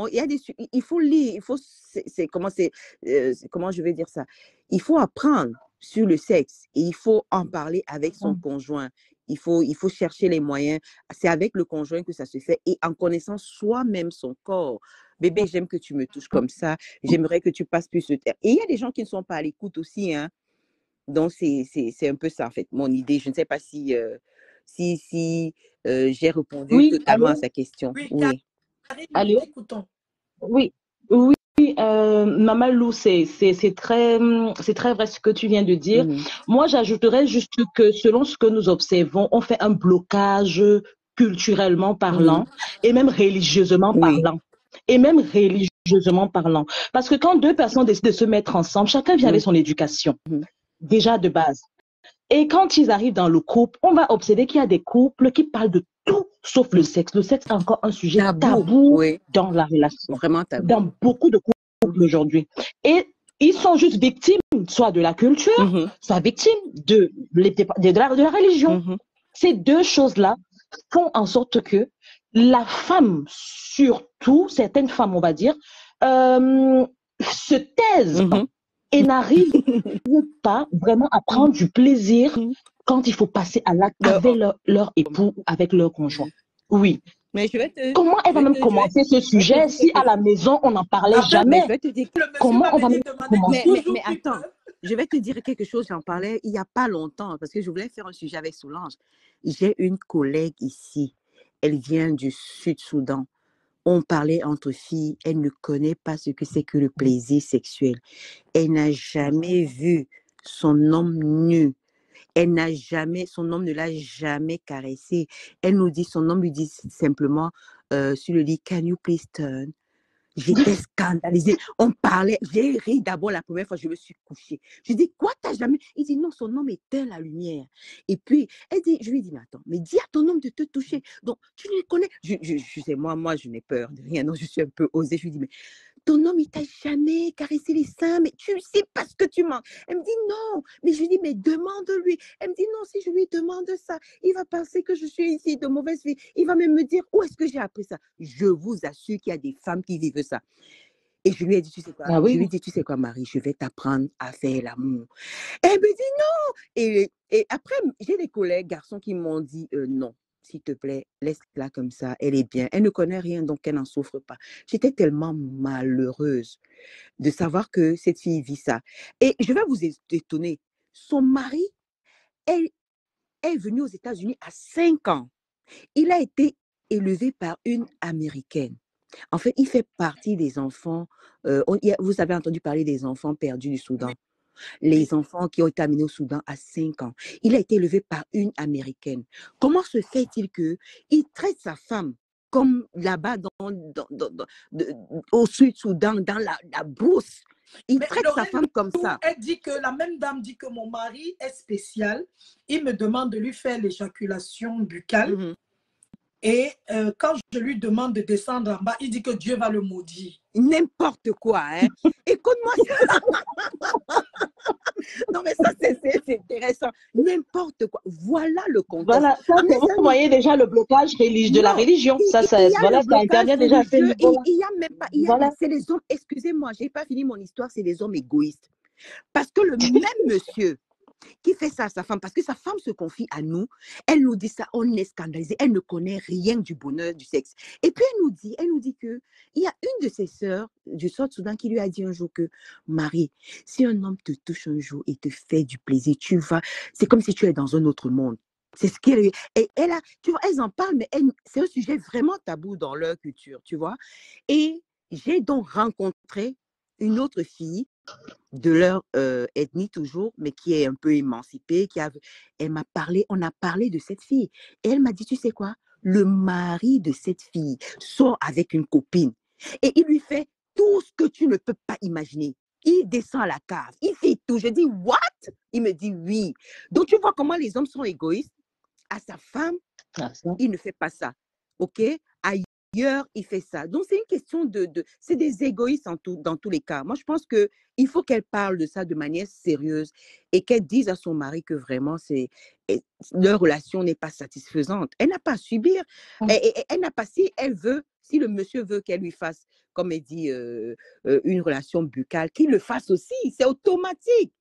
S2: Il, y a des, il faut lire, il faut, c'est, comment, c'est, euh, comment je vais dire ça? Il faut apprendre sur le sexe et il faut en parler avec son mmh. conjoint. Il faut, il faut chercher les moyens. C'est avec le conjoint que ça se fait et en connaissant soi-même son corps. Bébé, j'aime que tu me touches comme ça. J'aimerais que tu passes plus de terre. Et il y a des gens qui ne sont pas à l'écoute aussi. Hein. Donc, c'est un peu ça, en fait, mon idée. Je ne sais pas si, euh, si, si euh, j'ai répondu totalement à sa question. Oui. oui.
S3: Allô? Oui, oui. Euh, Mamalou, c'est très, très vrai ce que tu viens de dire. Mmh Moi, j'ajouterais juste que selon ce que nous observons, on fait un blocage culturellement parlant et même religieusement parlant. Et même religieusement parlant. Parce que quand deux personnes décident de se mettre ensemble, chacun vient avec son éducation, mmh déjà de base. Et quand ils arrivent dans le couple, on va observer qu'il y a des couples qui parlent de tout sauf le sexe. Le sexe est encore un sujet tabou, dans la relation.
S2: Vraiment tabou.
S3: Dans beaucoup de couples aujourd'hui. Et ils sont juste victimes soit de la culture, mm-hmm. soit victimes de, de, la, de la, religion. Mm-hmm. Ces deux choses-là font en sorte que la femme, surtout, certaines femmes, on va dire, euh, se taisent mm-hmm. et n'arrivent pas vraiment à prendre du plaisir quand il faut passer à l'acte avec leur, époux, avec leur conjoint. Oui. Mais je vais te, Comment elle va même commencer ce sujet si à la maison on n'en parlait jamais? Comment on va même commencer?
S2: mais, mais, attends, je vais te dire quelque chose, j'en parlais il n'y a pas longtemps parce que je voulais faire un sujet avec Solange. J'ai une collègue ici, elle vient du Sud-Soudan. On parlait entre filles, elle ne connaît pas ce que c'est que le plaisir sexuel. Elle n'a jamais vu son homme nu elle n'a jamais, son homme ne l'a jamais caressé. Elle nous dit, son homme lui dit simplement euh, sur le lit, Can you please turn? J'étais scandalisée. On parlait, j'ai ri d'abord la première fois, je me suis couchée. Je dis, quoi, t'as jamais Il dit, non, son homme éteint la lumière. Et puis, elle dit, je lui dis, mais attends, mais dis à ton homme de te toucher. Donc, tu ne le connais. Je, je, sais, moi, moi, je n'ai peur de rien. Non, je suis un peu osée. Je lui dis, mais ton homme, il t'a jamais caressé les seins, mais tu sais pas ce que tu manques. Elle me dit non, mais je lui dis, mais demande-lui. Elle me dit non, si je lui demande ça, il va penser que je suis ici de mauvaise vie. Il va même me dire, où est-ce que j'ai appris ça? Je vous assure qu'il y a des femmes qui vivent ça. Et je lui ai dit, tu sais quoi, ah je lui ai dit, tu sais quoi, Marie, je vais t'apprendre à faire l'amour. Elle me dit non. Et, et après, j'ai des collègues garçons qui m'ont dit euh, non s'il te plaît, laisse-la comme ça, elle est bien. Elle ne connaît rien, donc elle n'en souffre pas. J'étais tellement malheureuse de savoir que cette fille vit ça. Et je vais vous étonner, son mari est venu aux États-Unis à 5 ans. Il a été élevé par une Américaine. En fait, il fait partie des enfants, euh, vous avez entendu parler des enfants perdus du Soudan les enfants qui ont été amenés au Soudan à 5 ans. Il a été élevé par une Américaine. Comment se fait-il que il traite sa femme comme là-bas au Sud-Soudan, dans la, la brousse? Il traite sa femme comme ça.
S1: Elle dit que la même dame dit que mon mari est spécial. Il me demande de lui faire l'éjaculation buccale. Mmh et euh, quand je lui demande de descendre en bas, il dit que Dieu va le maudire.
S2: N'importe quoi, hein. Écoute-moi. non, mais ça, c'est intéressant. N'importe quoi. Voilà le contexte.
S3: Voilà, ça, vous voyez déjà le blocage religieux de la religion. ça, ça, voilà, ça intervient déjà
S2: Il y a même pas. Voilà. C'est les hommes, excusez-moi, je n'ai pas fini mon histoire, c'est les hommes égoïstes. Parce que le même monsieur qui fait ça à sa femme, parce que sa femme se confie à nous, elle nous dit ça, on est scandalisé, elle ne connaît rien du bonheur du sexe. Et puis elle nous dit, elle nous dit que il y a une de ses sœurs du Soudan qui lui a dit un jour que Marie, si un homme te touche un jour et te fait du plaisir, tu vas, c'est comme si tu es dans un autre monde. C'est ce qu'elle et elle a, tu vois, elles en parlent, mais c'est un sujet vraiment tabou dans leur culture, tu vois. Et j'ai donc rencontré une autre fille de leur ethnie toujours, mais qui est un peu émancipée, qui a, elle m'a parlé, on a parlé de cette fille. Et elle m'a dit, tu sais quoi, le mari de cette fille sort avec une copine et il lui fait tout ce que tu ne peux pas imaginer. Il descend à la cave, il fait tout. Je dis, what? Il me dit oui. Donc tu vois comment les hommes sont égoïstes? À sa femme, il ne fait pas ça. OK? Ailleurs, il fait ça. Donc, c'est une question de, de c'est des égoïstes en tout, dans tous les cas. Moi, je pense que il faut qu'elle parle de ça de manière sérieuse et qu'elle dise à son mari que vraiment, c'est leur relation n'est pas satisfaisante. Elle n'a pas à subir. Mmh. Elle, n'a pas, si elle veut, si le monsieur veut qu'elle lui fasse, comme elle dit, une relation buccale, qu'il le fasse aussi. C'est automatique.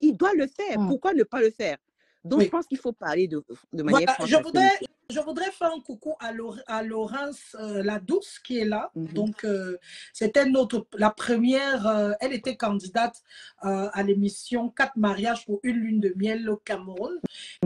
S2: Il doit le faire. Mmh. Pourquoi ne pas le faire? Donc, je pense qu'il faut parler de, de manière
S1: je voudrais, je voudrais faire un coucou à, à Laurence euh, La Douce qui est là. Mhm. Donc, euh, c'était notre, la première, euh, elle était candidate à l'émission Quatre mariages pour une lune de miel au Cameroun.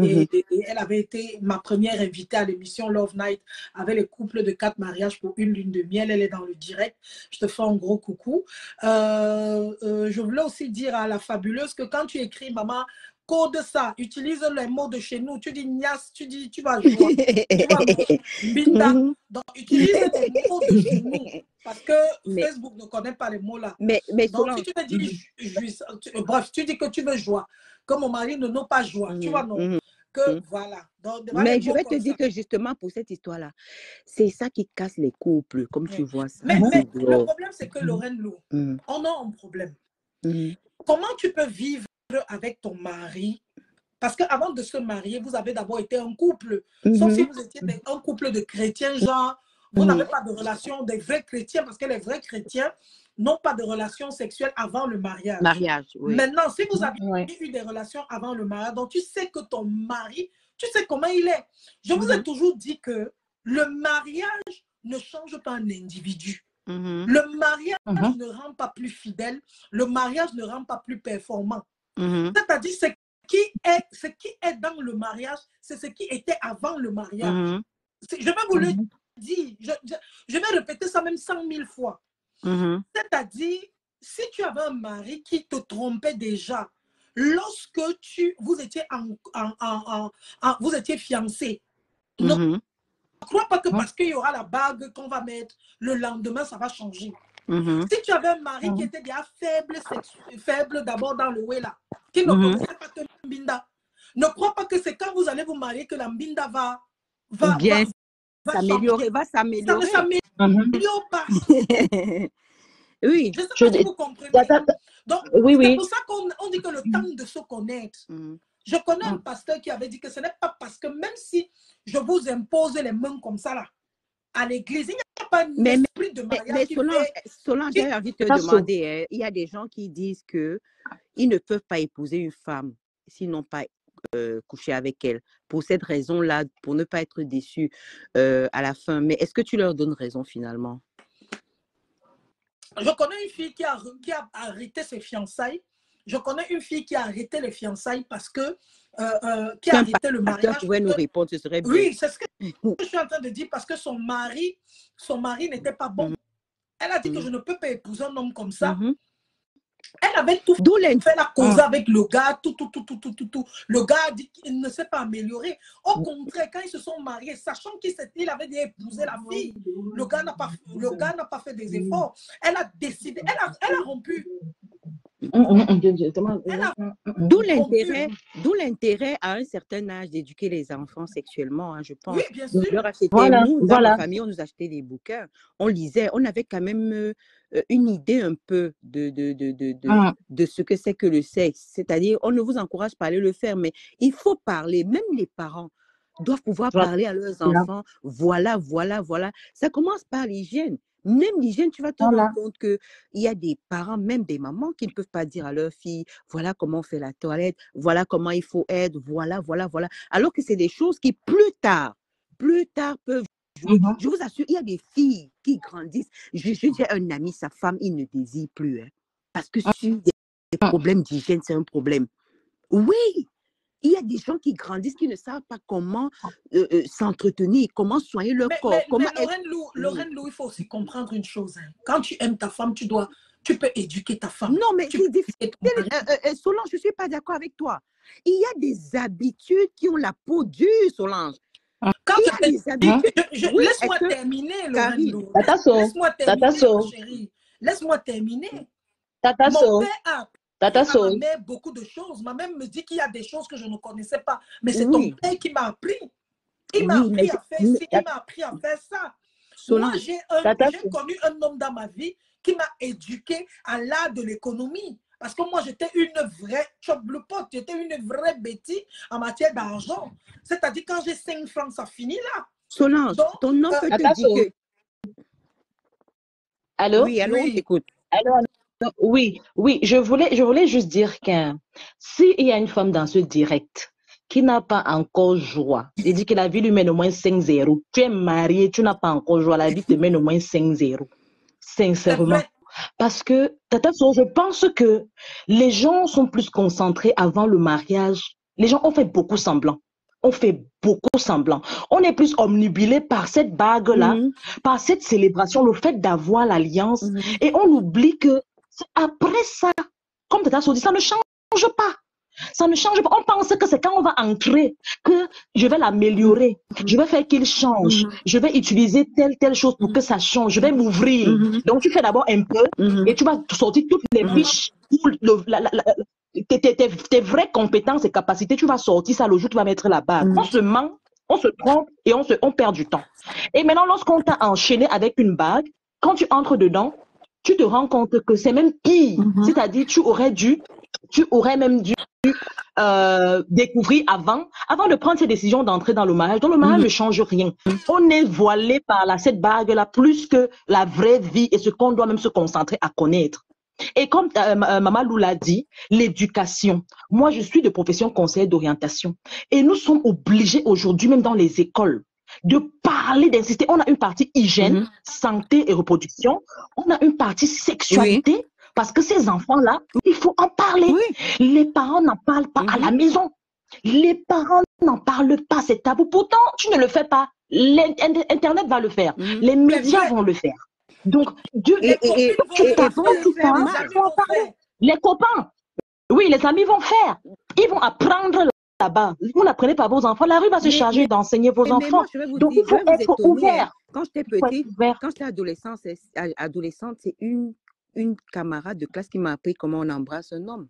S1: et, mhm. elle avait été ma première invitée à l'émission Love Night avec les couples de quatre mariages pour une lune de miel. Elle est dans le direct. Je te fais un gros coucou. je voulais aussi dire à la fabuleuse que quand tu écris Maman, code ça, utilise les mots de chez nous. Tu dis Nias, tu dis tu vas jouer. tu vas Binda. Mhm. Donc, utilise les mots de chez nous. Parce que Facebook ne connaît pas les mots là.
S2: Mais, mais
S1: Donc, si tu me dis, mhm. bref, tu dis que tu veux joie, que mon mari ne n'a pas joie, tu vois, non? Mhm. Que voilà. Donc,
S2: mais je vais te dire que justement pour cette histoire-là, c'est ça qui casse les couples, comme tu vois ça.
S1: Mais, mais le problème, c'est que Lorraine Lou, on a un problème. Comment tu peux vivre avec ton mari, parce qu'avant de se marier, vous avez d'abord été un couple. Sauf mhm. si vous étiez un couple de chrétiens, genre, vous mhm. n'avez pas de relation des vrais chrétiens, parce que les vrais chrétiens n'ont pas de relation sexuelle avant le mariage.
S2: Mariage,
S1: Maintenant, si vous avez eu des relations avant le mariage, donc tu sais que ton mari, tu sais comment il est. Je vous ai mhm. toujours dit que le mariage ne change pas un individu. Le mariage ne rend pas plus fidèle, le mariage ne rend pas plus performant. Mm-hmm. C'est-à-dire, ce qui, est, ce qui est dans le mariage, c'est ce qui était avant le mariage. Mm-hmm. Je vais vous le mm-hmm. dire, je, je, vais répéter ça même cent mille fois. C'est-à-dire, si tu avais un mari qui te trompait déjà, lorsque tu, vous étiez, en, en, en, vous étiez fiancé, ne crois pas que parce qu'il y aura la bague qu'on va mettre, le lendemain, ça va changer. Mm-hmm. Si tu avais un mari qui mm-hmm. était déjà faible, faible d'abord dans le Wela, qui ne mm-hmm. connaissait pas que Mbinda, ne crois pas que c'est quand vous allez vous marier que la Mbinda va,
S2: va, Bien, va, s'améliorer, va s'améliorer. Ça ne s'améliore
S1: pas.
S2: oui.
S1: Je sais pas si vous comprenez. Donc, oui, oui. c'est pour ça qu'on dit que le temps de se connaître. Je connais un pasteur qui avait dit que ce n'est pas parce que même si je vous impose les mains comme ça là, à l'église, il n'y a pas mais, esprit de mariage. Mais,
S2: Solange, j'ai envie de te demander, hein, il y a des gens qui disent que ils ne peuvent pas épouser une femme s'ils n'ont pas euh, couché avec elle. Pour cette raison-là, pour ne pas être déçu euh, à la fin. Mais est-ce que tu leur donnes raison finalement?
S1: Je connais une fille qui a, qui a arrêté ses fiançailles. Je connais une fille qui a arrêté les fiançailles parce que euh, euh, qui a arrêté le mariage.
S2: pouvait nous répondre, ce serait bien.
S1: Oui, c'est ce que je suis en train de dire parce que son mari, son mari n'était pas bon. Mm. Elle a dit que mm. je ne peux pas épouser un homme comme ça. Mm-hmm. Elle avait tout fait la cause ah. avec le gars, tout, tout, tout, tout, tout, tout, tout. Le gars a dit qu'il ne s'est pas amélioré. Au mm. contraire, quand ils se sont mariés, sachant qu'il avait déjà épousé la fille, le gars n'a pas, le gars n'a pas fait des efforts. Elle a décidé, elle a, elle a rompu.
S2: D'où l'intérêt, d'où l'intérêt à un certain âge d'éduquer les enfants sexuellement, hein, je pense.
S1: Oui, bien sûr.
S2: voilà, nous, dans la famille, on nous achetait des bouquins, on lisait, on avait quand même euh, une idée un peu de, de, de, de, ah. de ce que c'est que le sexe. C'est-à-dire, on ne vous encourage pas à aller le faire, mais il faut parler, même les parents doivent pouvoir parler à leurs enfants. Voilà, voilà, voilà. Ça commence par l'hygiène. Même l'hygiène, tu vas te rendre compte qu'il y a des parents, même des mamans, qui ne peuvent pas dire à leur fille, voilà comment on fait la toilette, voilà comment il faut être, voilà, voilà, voilà. Alors que c'est des choses qui, plus tard, plus tard peuvent jouer. Mmh Je vous assure, il y a des filles qui grandissent. J'ai un ami, sa femme, il ne désire plus. Hein, parce que ah. si des ah. problèmes d'hygiène, c'est un problème. Oui, il y a des gens qui grandissent, qui ne savent pas comment euh, euh, s'entretenir, comment soigner leur corps. Mais, comment
S1: Lorraine, Lou, il faut aussi comprendre une chose. Hein. Quand tu aimes ta femme, tu dois, tu peux éduquer ta femme.
S2: Non, mais c'est difficile. Euh, Solange, je ne suis pas d'accord avec toi. Il y a des habitudes qui ont la peau dure, Solange.
S1: Ah. Quand il y a des habitudes, laisse-moi terminer, Lorraine Lou. Laisse-moi terminer, chérie. Laisse-moi terminer. Mon père a Tata m'a beaucoup de choses. Ma mère me dit qu'il y a des choses que je ne connaissais pas. Mais c'est ton père qui m'a appris. Il m'a appris à faire ci, il m'a appris à faire ça. Moi, j'ai connu un homme dans ma vie qui m'a éduqué à l'art de l'économie. Parce que moi, j'étais une vraie chop le pot, j'étais une vraie bêtise en matière d'argent. C'est-à-dire, quand j'ai 5 francs, ça finit là.
S2: Solange, ton nom euh, peut te dire que...
S3: Allô?
S2: Oui, allô, oui. écoute.
S3: Allô, oui, oui, je voulais, je voulais juste dire que s'il y a une femme dans ce direct qui n'a pas encore joie, il dit que la vie lui mène au moins 5-0. Tu es marié, tu n'as pas encore joie, la vie te mène au moins 5-0. Sincèrement. Parce que, Tata je pense que les gens sont plus concentrés avant le mariage. Les gens ont fait beaucoup semblant. On fait beaucoup semblant. On est plus omnibilé par cette bague-là, mhm. par cette célébration, le fait d'avoir l'alliance. Mhm. Et on oublie que après ça, comme tu as dit, ça ne change pas. Ça ne change pas. On pense que c'est quand on va entrer que je vais l'améliorer. Mm-hmm. Je vais faire qu'il change. Mm-hmm. Je vais utiliser telle, telle chose pour que ça change. Je vais m'ouvrir. Mm-hmm. Donc, tu fais d'abord un peu et tu vas sortir toutes les fiches tes, vraies compétences et capacités. Tu vas sortir ça le jour où tu vas mettre la base. On se ment, on se trompe et on, se, on perd du temps. Et maintenant, lorsqu'on t'a enchaîné avec une bague, quand tu entres dedans, tu te rends compte que c'est même pire. Mm-hmm. C'est-à-dire, tu aurais dû, tu aurais même dû euh, découvrir avant, avant de prendre ces décisions d'entrer dans le mariage. Donc le mariage mm-hmm. ne change rien. On est voilé par la, cette bague-là plus que la vraie vie et ce qu'on doit même se concentrer à connaître. Et comme euh, euh, Maman Lou l'a dit, l'éducation. Moi, je suis de profession conseiller d'orientation. Et nous sommes obligés aujourd'hui, même dans les écoles, de parler, d'insister. On a une partie hygiène, mhm. santé et reproduction. On a une partie sexualité. Parce que ces enfants-là, il faut en parler. Les parents n'en parlent pas à la mhm. maison. Les parents n'en parlent pas, c'est tabou. Pourtant, tu ne le fais pas. Internet va le faire. Mhm. Les médias vont le faire. Donc, Dieu, et, et, les copains, oui, les amis vont faire. Ils vont apprendre là-bas. Vous n'apprenez pas vos enfants. La rue va se charger d'enseigner vos enfants. Donc, il faut être ouvert.
S2: Quand j'étais petite, quand j'étais adolescente, adolescente, c'est une, une camarade de classe qui m'a appris comment on embrasse un homme.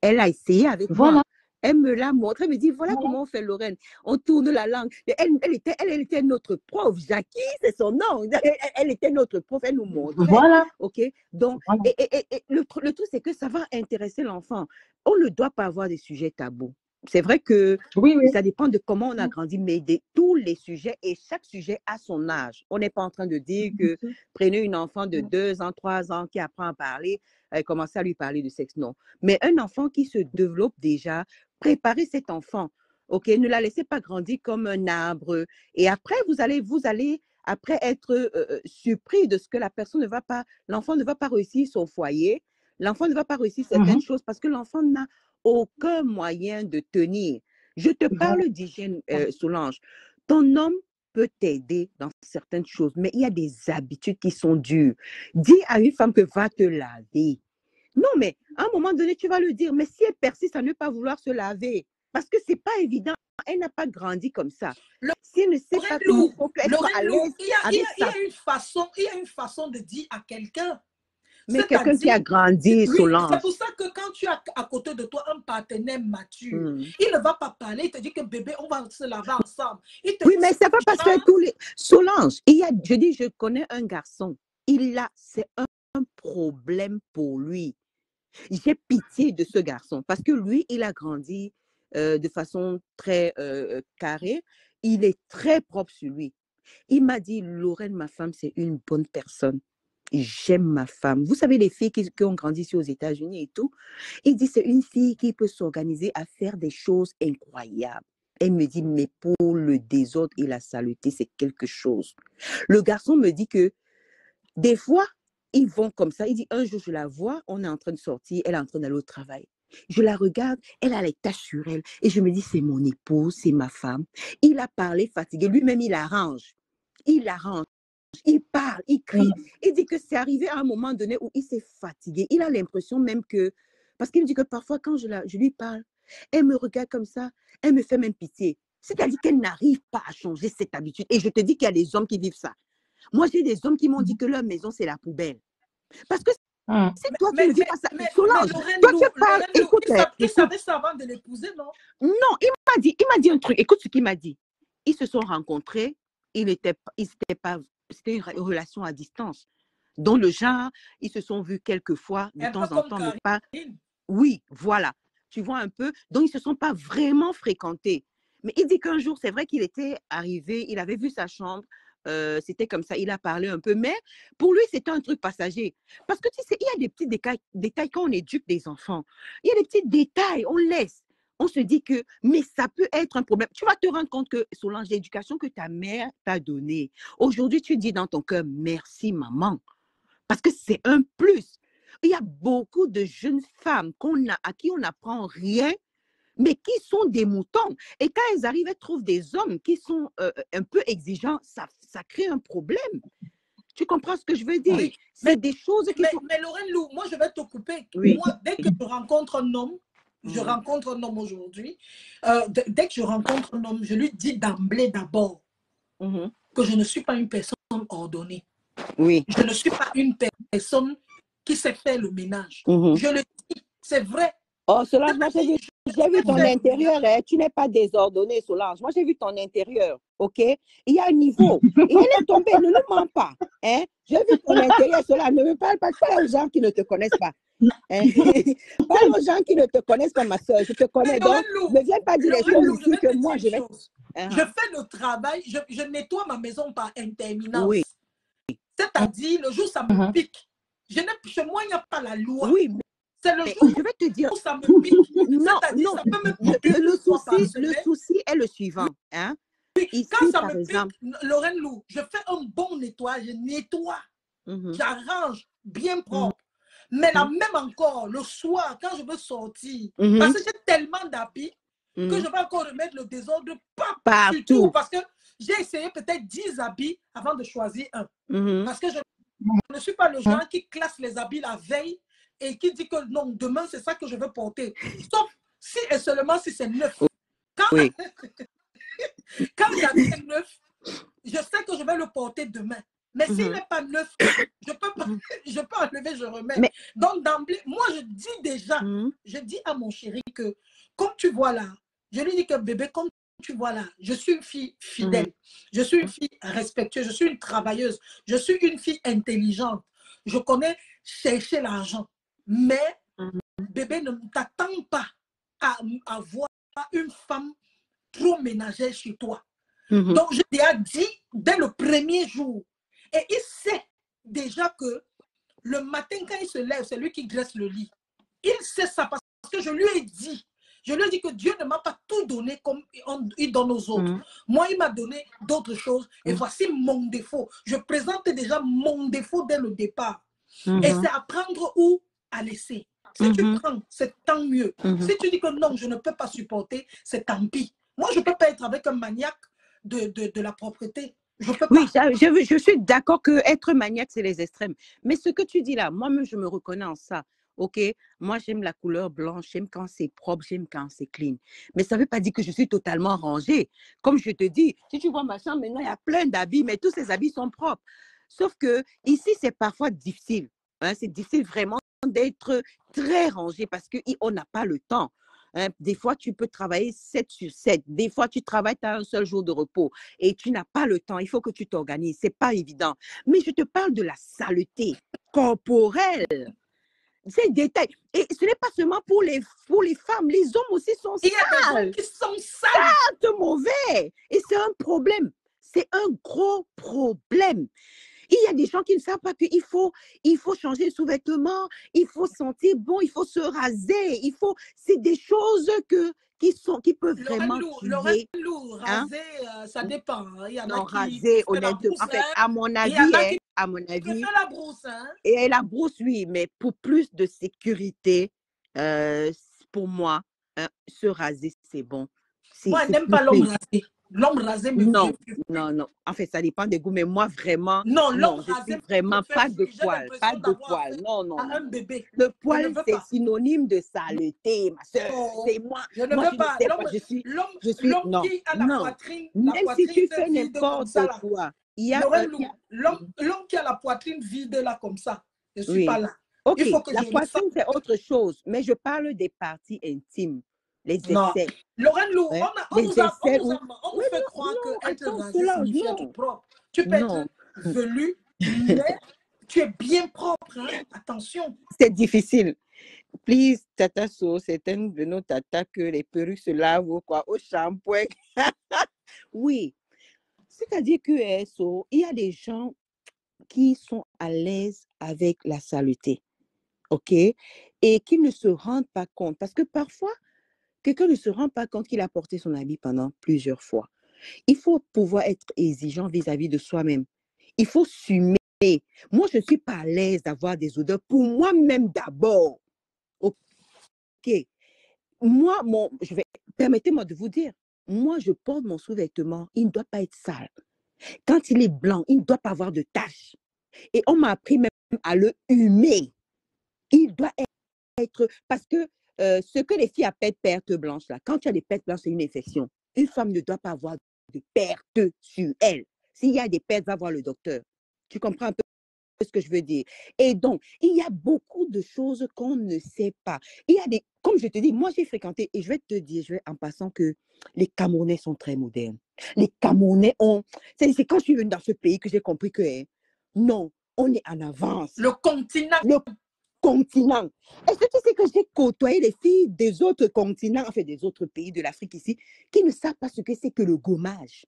S2: Elle a essayé avec moi. Elle me l'a montré, elle me dit voilà comment on fait Lorraine. On tourne la langue. Elle, elle, était, elle, était notre prof. Jackie, c'est son nom. Elle, était notre prof. Elle nous montre.
S3: Voilà.
S2: OK? Donc, et, et, et, le, le truc, c'est que ça va intéresser l'enfant. On ne doit pas avoir des sujets tabous c'est vrai que oui, ça dépend de comment on a grandi, mais de tous les sujets et chaque sujet a son âge. On n'est pas en train de dire que prenez une enfant de mmh. deux ans, trois ans qui apprend à parler, euh, commencez à lui parler de sexe. Non. Mais un enfant qui se développe déjà, préparez cet enfant. OK, ne la laissez pas grandir comme un arbre. Et après, vous allez, vous allez après être euh, euh, surpris de ce que la personne ne va pas, l'enfant ne va pas réussir son foyer, l'enfant ne va pas réussir mmh certaines choses parce que l'enfant n'a aucun moyen de tenir. Je te parle d'hygiène, euh, Solange. Ton homme peut t'aider dans certaines choses, mais il y a des habitudes qui sont dures. Dis à une femme que va te laver. Non, mais à un moment donné, tu vas le dire, mais si elle persiste à ne pas vouloir se laver, parce que c'est pas évident, elle n'a pas grandi comme ça.
S1: si elle ne sait pas il y a une façon, il y a une façon de dire à quelqu'un,
S2: mais quelqu'un qui a grandi, Solange.
S1: C'est pour ça que quand tu as à côté de toi un partenaire mature, hmm. il ne va pas parler, il te dit que bébé, on va se laver ensemble.
S2: oui, mais c'est pas parce que tous les. Solange, il y a, je dis, je connais un garçon, il a, c'est un, problème pour lui. J'ai pitié de ce garçon parce que lui, il a grandi euh, de façon très euh, carrée. Il est très propre sur lui. Il m'a dit, Lorraine, ma femme, c'est une bonne personne. J'aime ma femme. Vous savez, les filles qui, ont grandi ici aux États-Unis et tout, il dit, c'est une fille qui peut s'organiser à faire des choses incroyables. Elle me dit, mais pour le désordre et la saleté, c'est quelque chose. Le garçon me dit que des fois, ils vont comme ça. Il dit, un jour, je la vois, on est en train de sortir, elle est en train d'aller au travail. Je la regarde, elle a les taches sur elle. Et je me dis, c'est mon épouse, c'est ma femme. Il a parlé fatigué. Lui-même, il arrange. Il arrange. Il parle, il crie. Il dit que c'est arrivé à un moment donné où il s'est fatigué. Il a l'impression même que, parce qu'il me dit que parfois quand je, la, je lui parle, elle me regarde comme ça, elle me fait même pitié. C'est-à-dire qu'elle n'arrive pas à changer cette habitude. Et je te dis qu'il y a des hommes qui vivent ça. Moi, j'ai des hommes qui m'ont dit mmh. que leur maison, c'est la poubelle. Parce que mmh. c'est toi qui me dis pas ça. Mais, Solange, toi tu parles, écoute.
S1: Il savait ça avant de l'épouser, non?
S2: Non, il m'a dit, il m'a dit un truc. Écoute ce qu'il m'a dit. Ils se sont rencontrés, il n'était pas, c'était une relation à distance. Dans le genre, ils se sont vus quelques fois, de temps en temps, mais pas. Oui, voilà. Tu vois un peu? Donc, ils ne se sont pas vraiment fréquentés. Mais il dit qu'un jour, c'est vrai qu'il était arrivé, il avait vu sa chambre, c'était comme ça, il a parlé un peu, mais pour lui, c'était un truc passager. Parce que tu sais, il y a des petits détails, détails quand on éduque des enfants. Il y a des petits détails, on laisse. On se dit que, mais ça peut être un problème. Tu vas te rendre compte que, Solange, l'éducation que ta mère t'a donnée, aujourd'hui, tu dis dans ton cœur, merci maman. Parce que c'est un plus. Il y a beaucoup de jeunes femmes qu'on a, à qui on n'apprend rien mais qui sont des moutons. Et quand elles arrivent, elles trouvent des hommes qui sont euh, un peu exigeants, ça, ça crée un problème. Tu comprends ce que je veux dire? C'est des choses qui
S1: mais, mais Lorraine Lou, moi, je vais te couper. Moi, dès que je rencontre un homme, je mm. rencontre un homme aujourd'hui, euh, dès que je rencontre un homme, je lui dis d'emblée d'abord mm-hmm. que je ne suis pas une personne ordonnée.
S2: Oui.
S1: Je ne suis pas une personne qui sait faire le ménage. Mm-hmm. Je le dis, c'est vrai.
S2: Oh, Solange, moi j'ai vu, ton intérieur, hein. tu n'es pas désordonné, Solange. Moi j'ai vu ton intérieur, ok? Il y a un niveau. Il est tombé, ne le mens pas. Hein? J'ai vu ton intérieur, Solange. Ne me parle pas, parle aux gens qui ne te connaissent pas. Hein? parle aux gens qui ne te connaissent pas, ma soeur. Je te connais donc. Ne viens pas dire les choses ici que moi je vais.
S1: Uh-huh. Je fais le travail, je, je, nettoie ma maison par interminence. Oui. C'est-à-dire, le jour ça me uh-huh. pique. Je chez moi, il n'y a pas la loi.
S2: Oui,
S1: c'est le jour
S2: je vais te dire.
S1: où ça me pique.
S2: Non, non. Ça peut me piquer le, souci, le souci est le suivant. Hein?
S1: Ici, Quand ça me exemple... pique, Lorraine Lou, je fais un bon nettoyage, je nettoie, mm-hmm. j'arrange bien propre. Mm-hmm. Mais là mm-hmm. même encore, le soir, quand je veux sortir, parce que j'ai tellement d'habits que je vais encore remettre le désordre pas partout. Parce que j'ai essayé peut-être 10 habits avant de choisir un. Parce que je ne suis pas le genre qui classe les habits la veille et qui dit que non, demain, c'est ça que je veux porter. Sauf si et seulement si c'est neuf. Quand, oui. quand neuf, je sais que je vais le porter demain. Mais s'il mhm. n'est pas neuf, je peux, pas, je peux enlever, je remets. Donc, d'emblée, moi, je dis déjà, mhm. je dis à mon chéri que, comme tu vois là, je lui dis que bébé, comme tu vois là, je suis une fille fidèle, je suis une fille respectueuse, je suis une travailleuse, je suis une fille intelligente. Je connais chercher l'argent. Mais bébé ne t'attend pas à avoir une femme trop ménagère chez toi. Donc, je t'ai dit dès le premier jour. Et il sait déjà que le matin, quand il se lève, c'est lui qui dresse le lit. Il sait ça parce que je lui ai dit. Je lui ai dit que Dieu ne m'a pas tout donné comme il donne aux autres. Mhm. Moi, il m'a donné d'autres choses. Et voici mon défaut. Je présente déjà mon défaut dès le départ. Et c'est apprendre où à laisser. Si tu mm-hmm. prends, c'est tant mieux. Mm-hmm. Si tu dis que non, je ne peux pas supporter, c'est tant pis. Moi, je ne peux pas être avec un maniaque de, de, de la propreté.
S2: Oui, je, je, suis d'accord que être maniaque, c'est les extrêmes. Mais ce que tu dis là, moi-même, je me reconnais en ça. OK, moi, j'aime la couleur blanche, j'aime quand c'est propre, j'aime quand c'est clean. Mais ça ne veut pas dire que je suis totalement rangée. Comme je te dis, si tu vois ma chambre, maintenant, il y a plein d'habits, mais tous ces habits sont propres. Sauf que ici, c'est parfois difficile. Hein, c'est difficile vraiment d'être très rangé parce qu'on n'a pas le temps. Hein. Des fois, tu peux travailler 7 sur 7. Des fois, tu travailles, tu as un seul jour de repos et tu n'as pas le temps. Il faut que tu t'organises. C'est pas évident. Mais je te parle de la saleté corporelle. Ces détails. Et ce n'est pas seulement pour les, pour les femmes. Les hommes aussi sont sales.
S1: Il y a des hommes qui sont sales.
S2: mauvais. Et c'est un problème. C'est un gros problème. Il y a des gens qui ne savent pas qu'il faut, il faut changer de sous-vêtements, il faut sentir bon, il faut se raser, il faut. C'est des choses que qui sont qui peuvent vraiment tuer.
S1: Lou, hein? raser, euh, ça dépend. Hein. Il y en
S2: non,
S1: a
S2: qui raser, honnêtement. En fait, à mon avis, hein, à mon avis.
S1: la brousse, hein?
S2: Et la brousse, oui, mais pour plus de sécurité, euh, pour moi, hein, se raser, c'est bon.
S1: Moi, je n'aime pas l'homme rasé. L'homme rasé me
S2: Non, non, non. En fait, ça dépend des goûts, mais moi, vraiment.
S1: Non, l'homme rasé.
S2: Vraiment, pas de poils. Pas de poils. Non, non.
S1: Un bébé.
S2: Le poil, c'est synonyme de saleté, ma soeur.
S1: Oh,
S2: c'est moi.
S1: Je ne
S2: moi,
S1: veux pas.
S2: Je suis.
S1: L'homme
S2: je suis.
S1: Non. qui a la
S2: non.
S1: poitrine.
S2: Même
S1: la
S2: si
S1: poitrine
S2: tu fais n'importe quoi.
S1: L'homme qui a la poitrine vide là, comme ça. Je ne suis
S2: oui.
S1: pas là.
S2: Ok, la poitrine, c'est autre chose, mais je parle des parties intimes les essais.
S1: Non. Lorraine Lou, ouais. on, nous, a, on, nous, a, on nous fait croire que être rasé signifie être propre. Tu peux être velu, mais tu es bien propre. Hein? Attention.
S2: C'est difficile. Please, Tata So, c'est une de nos tatas que les perruques se lavent ou quoi, au shampoing. oui. C'est-à-dire que eh, so, il y a des gens qui sont à l'aise avec la saleté. OK? Et qui ne se rendent pas compte. Parce que parfois, quelqu'un ne se rend pas compte qu'il a porté son habit pendant plusieurs fois. Il faut pouvoir être exigeant vis-à-vis -vis de soi-même. Il faut s'humer. Moi, je ne suis pas à l'aise d'avoir des odeurs pour moi-même d'abord. OK. Moi, mon, je vais, permettez-moi de vous dire, moi, je porte mon sous-vêtement, il ne doit pas être sale. Quand il est blanc, il ne doit pas avoir de taches. Et on m'a appris même à le humer. Il doit être, parce que euh, ce que les filles appellent perte blanche, là, quand tu as des pertes blanches, c'est une infection. Une femme ne doit pas avoir de pertes sur elle. S'il y a des pertes, va voir le docteur. Tu comprends un peu ce que je veux dire? Et donc, il y a beaucoup de choses qu'on ne sait pas. Il y a des, comme je te dis, moi j'ai fréquenté, et je vais te dire, je vais en passant que les Camerounais sont très modernes. Les Camerounais ont, c'est quand je suis venue dans ce pays que j'ai compris que, hein, non, on est en avance.
S1: Le continent.
S2: Le continent. Est-ce que tu sais que j'ai côtoyé les filles des autres continents, enfin des autres pays de l'Afrique ici, qui ne savent pas ce que c'est que le gommage?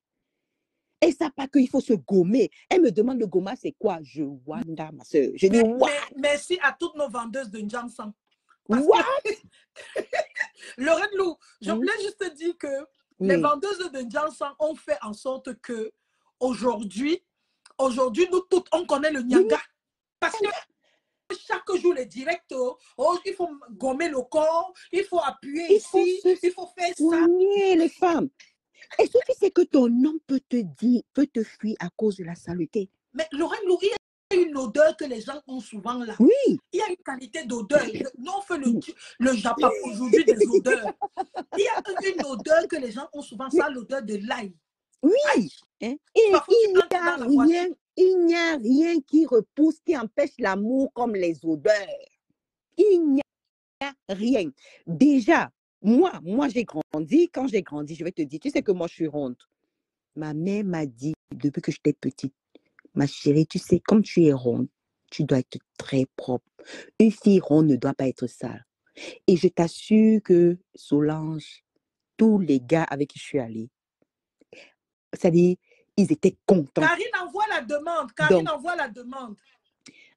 S2: Elles ne savent pas qu'il faut se gommer. Elles me demandent le gommage, c'est quoi? Je Wanda, ma soeur. Je dis,
S1: mais, merci à toutes nos vendeuses de Njansan.
S2: What?
S1: Lorraine Lou, je voulais juste te dire que oui. les vendeuses de Njansan ont fait en sorte que aujourd'hui, aujourd'hui, nous toutes, on connaît le Nyanga. Parce que chaque jour les directs, oh, il faut gommer le corps, il faut appuyer
S2: il
S1: ici,
S2: faut
S1: il faut faire
S2: soigner les femmes. Est-ce que tu sais que ton homme peut te dire, peut te fuir à cause de la saleté?
S1: Mais Lorraine Lou, il y a une odeur que les gens ont souvent là.
S2: Oui.
S1: Il y a une qualité d'odeur. Nous, on fait le, le Japon aujourd'hui des odeurs. Il y a une odeur que les gens ont souvent, ça, l'odeur de l'ail.
S2: Oui. Hein? Et il n'y a rien, il n'y a rien qui repousse, qui empêche l'amour comme les odeurs. Il n'y a rien. Déjà, moi, moi j'ai grandi. Quand j'ai grandi, je vais te dire, tu sais que moi, je suis ronde. Ma mère m'a dit, depuis que j'étais petite, ma chérie, tu sais, comme tu es ronde, tu dois être très propre. Une fille ronde ne doit pas être sale. Et je t'assure que Solange, tous les gars avec qui je suis allée, c'est-à-dire, ils étaient contents.
S1: Karine envoie la demande. Karine Donc, envoie la demande.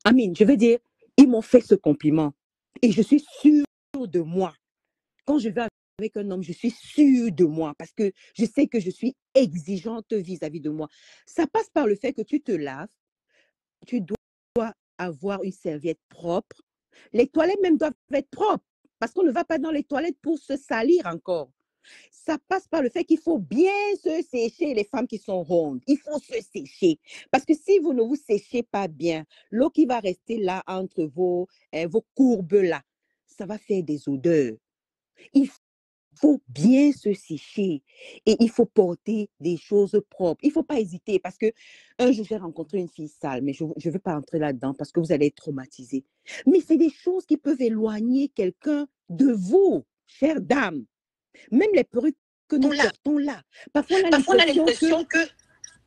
S2: Amine, je veux dire, ils m'ont fait ce compliment. Et je suis sûre de moi. Quand je vais avec un homme, je suis sûre de moi parce que je sais que je suis exigeante vis-à-vis -vis de moi. Ça passe par le fait que tu te laves, tu dois avoir une serviette propre. Les toilettes même doivent être propres parce qu'on ne va pas dans les toilettes pour se salir encore ça passe par le fait qu'il faut bien se sécher, les femmes qui sont rondes. Il faut se sécher. Parce que si vous ne vous séchez pas bien, l'eau qui va rester là entre vos, euh, vos courbes là, ça va faire des odeurs. Il faut bien se sécher et il faut porter des choses propres. Il ne faut pas hésiter parce que un jour j'ai rencontré une fille sale, mais je ne veux pas entrer là-dedans parce que vous allez être traumatisé. Mais c'est des choses qui peuvent éloigner quelqu'un de vous, chère dame. Même les perruques que nous
S4: là.
S2: portons là. Parfois, on a
S4: l'impression que,
S2: que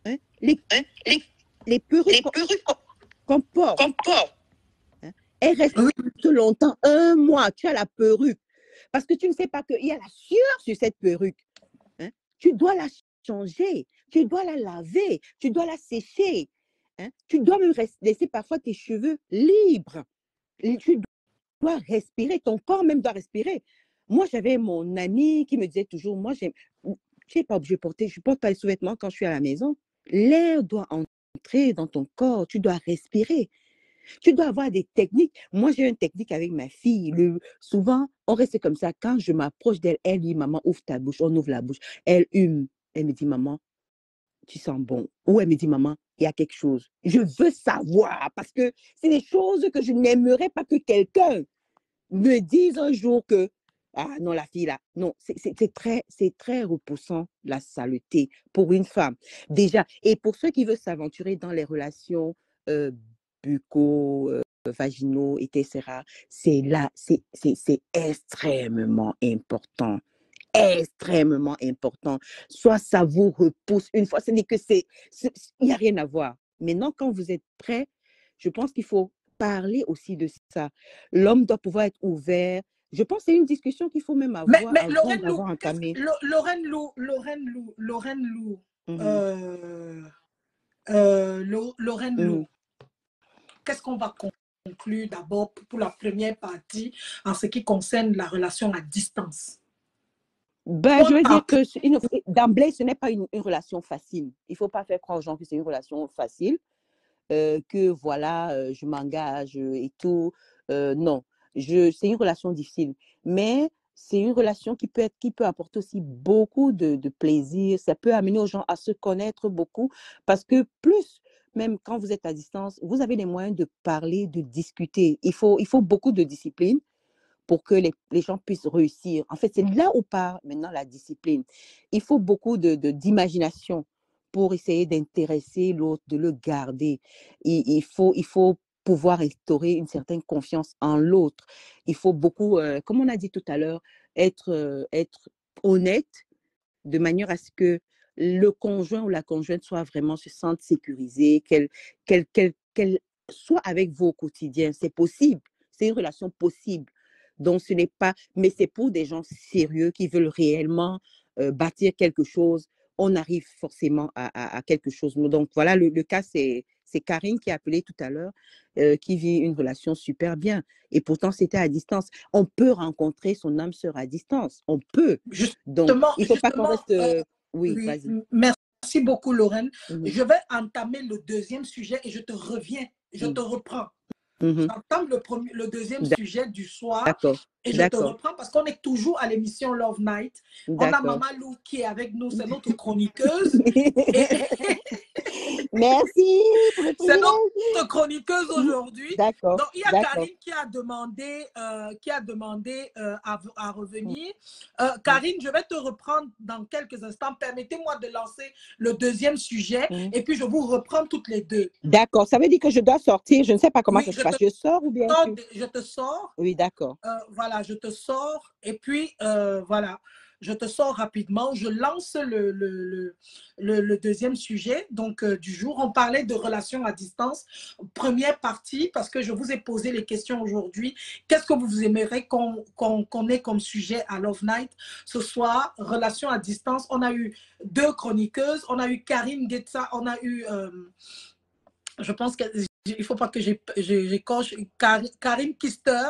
S2: hein, les,
S4: hein, les,
S2: les perruques
S4: les perruques
S2: qu'on porte, hein, elles restent
S1: Oui.
S2: longtemps, un mois, tu as la perruque. Parce que tu ne sais pas qu'il y a la sueur sur cette perruque. hein. Tu dois la changer. tu dois la laver, tu dois la sécher. Hein. Tu dois même laisser parfois tes cheveux libres. Tu dois respirer, ton corps même doit respirer. Moi, j'avais mon ami qui me disait toujours, moi, je n'ai pas obligé de porter, je ne porte pas les sous-vêtements quand je suis à la maison. L'air doit entrer dans ton corps, tu dois respirer. Tu dois avoir des techniques. Moi, j'ai une technique avec ma fille. Le, souvent, on reste comme ça. Quand je m'approche d'elle, elle dit, maman, ouvre ta bouche. On ouvre la bouche. Elle hume. Elle me dit, maman, tu sens bon. Ou elle me dit, maman, il y a quelque chose. Je veux savoir parce que c'est des choses que je n'aimerais pas que quelqu'un me dise un jour que ah non, la fille là, non, c'est très, très repoussant la saleté pour une femme. Déjà, et pour ceux qui veulent s'aventurer dans les relations euh, bucco, euh, vaginaux, etc., c'est là, c'est extrêmement important extrêmement important. Soit ça vous repousse une fois, ce n'est que c'est, il n'y a rien à voir. Maintenant, quand vous êtes prêt, je pense qu'il faut parler aussi de ça. L'homme doit pouvoir être ouvert. Je pense que c'est une discussion qu'il faut même avoir
S1: mais, mais Lorraine Lou, Lorraine Lou, Lorraine Lou, Lorraine Lou, mmh euh, euh, Lorraine Lou, mmh. qu'est-ce qu'on va conclure d'abord pour la première partie en ce qui concerne la relation à distance?
S2: Ben, je veux dire que d'emblée, ce n'est pas une, relation facile. Il ne faut pas faire croire aux gens que c'est une relation facile, euh, que voilà, euh, je m'engage et tout. Euh, non, c'est une relation difficile. Mais c'est une relation qui peut, être, qui peut apporter aussi beaucoup de, de, plaisir. Ça peut amener aux gens à se connaître beaucoup parce que plus, même quand vous êtes à distance, vous avez les moyens de parler, de discuter. Il faut, il faut beaucoup de discipline pour que les, les, gens puissent réussir. En fait, c'est là où part maintenant la discipline. Il faut beaucoup de, d'imagination pour essayer d'intéresser l'autre, de le garder. Il, il, faut, il faut pouvoir instaurer une certaine confiance en l'autre. Il faut beaucoup, euh, comme on a dit tout à l'heure, être, euh, être honnête de manière à ce que le conjoint ou la conjointe soit vraiment se sente sécurisée, qu'elle, qu'elle, qu'elle, qu'elle soit avec vous au quotidien. C'est possible. C'est une relation possible. Donc, ce n'est pas, mais c'est pour des gens sérieux qui veulent réellement bâtir quelque chose. On arrive forcément à, quelque chose. Donc, voilà, le, cas, c'est, c'est Karine qui a appelé tout à l'heure, qui vit une relation super bien. Et pourtant, c'était à distance. On peut rencontrer son âme sœur à distance. On peut. Donc, il ne faut pas qu'on reste. oui, vas-y.
S1: Merci beaucoup, Lorraine. Mmh je vais entamer le deuxième sujet et je te reviens, je mmh. te reprends. Mmh J'entends le, premier, le deuxième sujet du soir et je te reprends parce qu'on est toujours à l'émission Love Night. On a Maman Lou qui est avec nous, c'est notre chroniqueuse.
S2: Merci.
S1: C'est notre chroniqueuse aujourd'hui. D'accord. Donc, il y a Karine qui a demandé, euh, qui a demandé euh, à, à, revenir. Euh, Karine, je vais te reprendre dans quelques instants. Permettez-moi de lancer le deuxième sujet mm. et puis je vous reprends toutes les deux.
S2: D'accord. Ça veut dire que je dois sortir. Je ne sais pas comment ça se passe. Je sors ou bien
S1: Je te sors.
S2: Oui, d'accord.
S1: voilà, je te sors et puis voilà je te sors rapidement. Je lance le, deuxième sujet donc, euh, du jour. On parlait de relations à distance. Première partie, parce que je vous ai posé les questions aujourd'hui. Qu'est-ce que vous aimeriez qu'on ait comme sujet à Love Night? Ce soir Relations à distance. On a eu deux chroniqueuses. On a eu Karine Getza. On a eu, euh, je pense qu'il ne faut pas que j'écorche, Karine Kister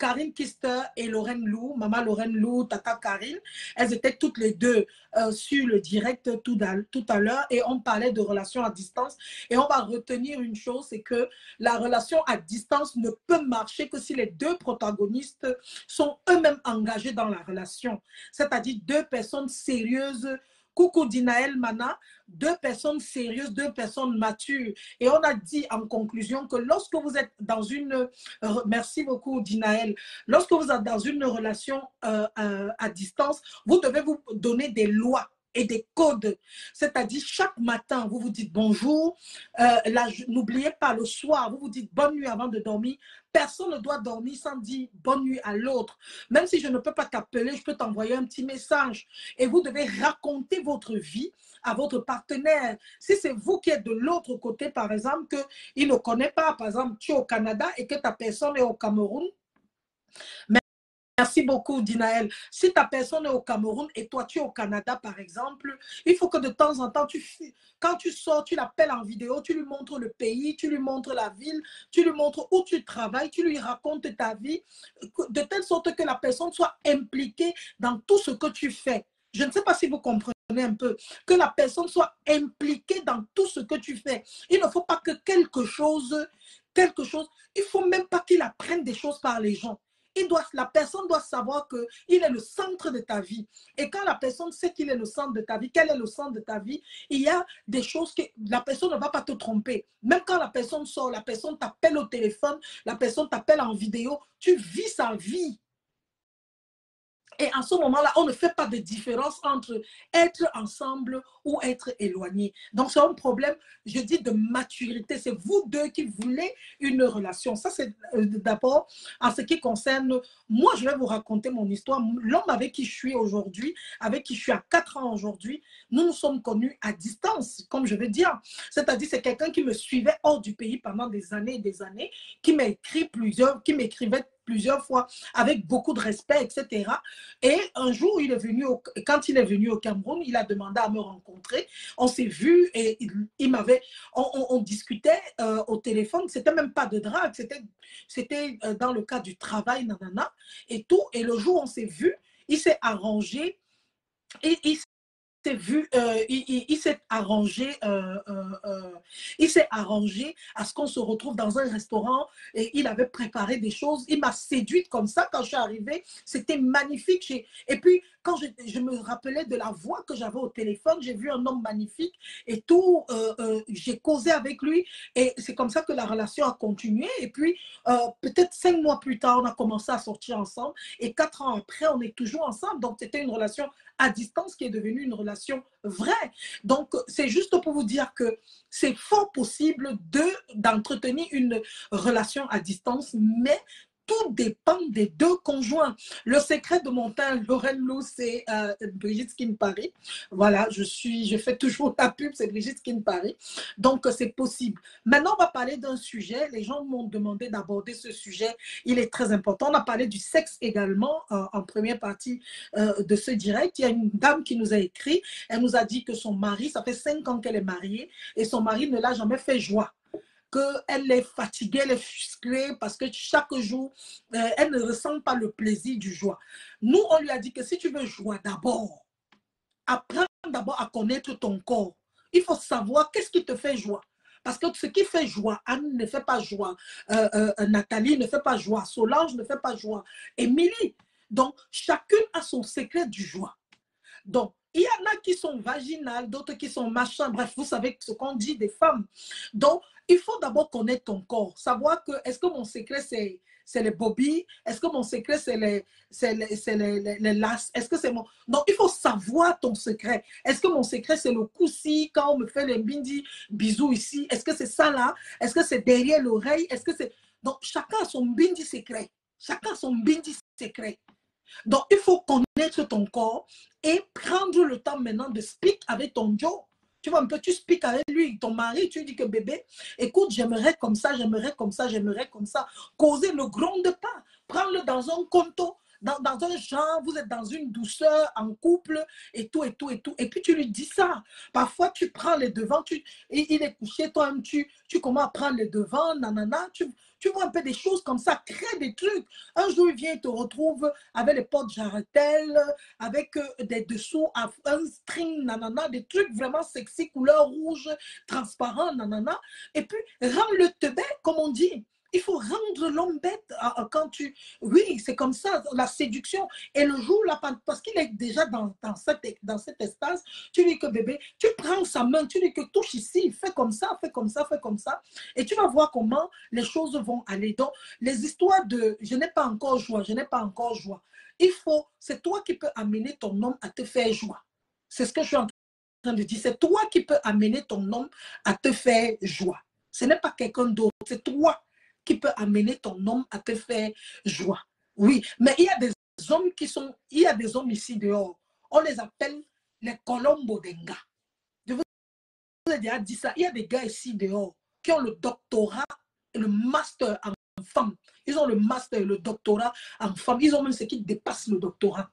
S1: Karine Kister et Lorraine Lou, maman Lorraine Lou, tata Karine, elles étaient toutes les deux euh, sur le direct tout à, tout à l'heure et on parlait de relations à distance. Et on va retenir une chose, c'est que la relation à distance ne peut marcher que si les deux protagonistes sont eux-mêmes engagés dans la relation. C'est-à-dire deux personnes sérieuses Coucou Dinaël Mana, deux personnes sérieuses, deux personnes matures. Et on a dit en conclusion que lorsque vous êtes dans une... merci beaucoup Dinaël. Lorsque vous êtes dans une relation euh, euh, à distance, vous devez vous donner des lois et des codes. C'est-à-dire, chaque matin, vous vous dites bonjour. Euh, n'oubliez pas, le soir, vous vous dites bonne nuit avant de dormir. Personne ne doit dormir sans dire bonne nuit à l'autre. Même si je ne peux pas t'appeler, je peux t'envoyer un petit message. Et vous devez raconter votre vie à votre partenaire. Si c'est vous qui êtes de l'autre côté, par exemple, qu'il ne connaît pas, par exemple, tu es au Canada et que ta personne est au Cameroun, Merci beaucoup, Dinaël. Si ta personne est au Cameroun et toi, tu es au Canada, par exemple, il faut que de temps en temps, tu, quand tu sors, tu l'appelles en vidéo, tu lui montres le pays, tu lui montres la ville, tu lui montres où tu travailles, tu lui racontes ta vie, de telle sorte que la personne soit impliquée dans tout ce que tu fais. Je ne sais pas si vous comprenez un peu, que la personne soit impliquée dans tout ce que tu fais. Il ne faut pas que quelque chose, quelque chose, il faut même pas qu'il apprenne des choses par les gens. Il doit, la personne doit savoir qu'il est le centre de ta vie. Et quand la personne sait qu'il est le centre de ta vie, quel est le centre de ta vie, il y a des choses que la personne ne va pas te tromper. Même quand la personne sort, la personne t'appelle au téléphone, la personne t'appelle en vidéo, tu vis sa vie. Et en ce moment-là, on ne fait pas de différence entre être ensemble ou être éloigné. Donc, c'est un problème, je dis, de maturité. C'est vous deux qui voulez une relation. Ça, c'est euh, d'abord en ce qui concerne, moi, je vais vous raconter mon histoire. L'homme avec qui je suis aujourd'hui, avec qui je suis à 4 ans aujourd'hui, nous nous sommes connus à distance, comme je veux dire. C'est-à-dire, c'est quelqu'un qui me suivait hors du pays pendant des années et des années, qui m'a écrit plusieurs, qui m'écrivait plusieurs fois avec beaucoup de respect, etc. Et un jour, il est venu quand il est venu au Cameroun, il a demandé à me rencontrer. On s'est vu et il, m'avait, on, discutait euh, au téléphone. C'était même pas de drague, c'était, c'était euh, dans le cas du travail, nanana, et tout. Et le jour où on s'est vu, il s'est arrangé. Et il euh, il, s'est arrangé, euh, euh, il s'est arrangé à ce qu'on se retrouve dans un restaurant et il avait préparé des choses. Il m'a séduite comme ça quand je suis arrivée. C'était magnifique. Et puis quand je, me rappelais de la voix que j'avais au téléphone, j'ai vu un homme magnifique et tout. j'ai causé avec lui et c'est comme ça que la relation a continué. Et puis peut-être cinq mois plus tard, on a commencé à sortir ensemble et quatre ans après, on est toujours ensemble. Donc c'était une relation à distance qui est devenue une relation vraie. Donc, c'est juste pour vous dire que c'est fort possible de d'entretenir une relation à distance, mais tout dépend des deux conjoints. Le secret de mon teint, Lorraine Lou, c'est euh, Brigitte Skin Paris. Voilà, je suis, je fais toujours la pub, c'est Brigitte Skin Paris. Donc, c'est possible. Maintenant, on va parler d'un sujet. Les gens m'ont demandé d'aborder ce sujet. Il est très important. On a parlé du sexe également euh, en première partie euh, de ce direct. Il y a une dame qui nous a écrit. Elle nous a dit que son mari, ça fait cinq ans qu'elle est mariée et son mari ne l'a jamais fait joie qu'elle est fatiguée, elle est frustrée parce que chaque jour, euh, elle ne ressent pas le plaisir du joie. Nous, on lui a dit que si tu veux joie d'abord, apprends d'abord à connaître ton corps. Il faut savoir qu'est-ce qui te fait joie. Parce que ce qui fait joie, Anne ne fait pas joie, euh, euh, Nathalie ne fait pas joie, Solange ne fait pas joie, Émilie. Donc, chacune a son secret du joie. Donc, il y en a qui sont vaginales, d'autres qui sont machin. Bref, vous savez ce qu'on dit des femmes. Donc, il faut d'abord connaître ton corps, savoir que est-ce que mon secret c'est c'est les bobby, est-ce que mon secret c'est les c'est les, les, les, las, est-ce que c'est mon donc il faut savoir ton secret. Est-ce que mon secret c'est le coussi quand on me fait les bindi bisous ici, est-ce que c'est ça là? Est-ce que c'est derrière l'oreille? Est-ce que c'est donc chacun a son bindi secret. Chacun a son bindi secret. Donc, il faut connaître ton corps et prendre le temps maintenant de speak avec ton Joe. Tu vois un peu, tu speak avec lui, ton mari, tu dis que bébé, écoute, j'aimerais comme ça, j'aimerais comme ça, j'aimerais comme ça. Causer ne gronde pas. Prends-le dans un conto, dans, un genre, vous êtes dans une douceur, en couple, et tout, et tout, et tout. Et puis tu lui dis ça. Parfois, tu prends les devants, tu, il est couché, toi, tu, tu commences à prendre les devants, nanana, tu, tu vois un peu des choses comme ça, crée des trucs. Un jour, il vient, il te retrouve avec les portes jarretelles, avec euh, des dessous, un string, nanana, des trucs vraiment sexy, couleur rouge, transparent, nanana. Et puis, rends-le teubé, comme on dit. Il faut rendre l'homme bête ah, ah, quand tu... Oui, c'est comme ça, la séduction. Et le jour, là, parce qu'il est déjà dans, dans, cette, dans cet espace, tu lui dis que bébé, tu prends sa main, tu lui dis que touche ici, fais comme ça, fais comme ça, fais comme ça. Et tu vas voir comment les choses vont aller. Donc, les histoires de je n'ai pas encore joie, je n'ai pas encore joie. Il faut, c'est toi qui peux amener ton homme à te faire joie. C'est ce que je suis en train de dire. C'est toi qui peux amener ton homme à te faire joie. Ce n'est pas quelqu'un d'autre, c'est toi qui peut amener ton homme à te faire joie. Oui, mais il y a des hommes qui sont, il y a des hommes ici dehors, on les appelle les Colombo Denga. Je vous ai déjà dit ça, il y a des gars ici dehors qui ont le doctorat le master en femme. Ils ont le master et le doctorat en femme. Ils ont même ce qui dépasse le doctorat.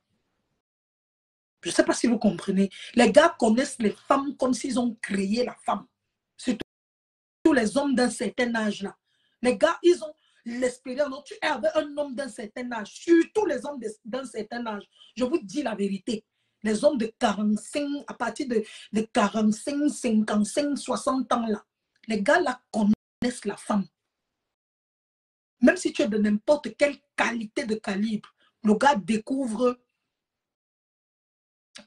S1: Je ne sais pas si vous comprenez. Les gars connaissent les femmes comme s'ils ont créé la femme. Surtout les hommes d'un certain âge là. Les gars, ils ont l'expérience. Tu es avec un homme d'un certain âge, surtout les hommes d'un certain âge. Je vous dis la vérité. Les hommes de 45, à partir de, de 45, 55, 60 ans là, les gars là connaissent la femme. Même si tu es de n'importe quelle qualité de calibre, le gars découvre,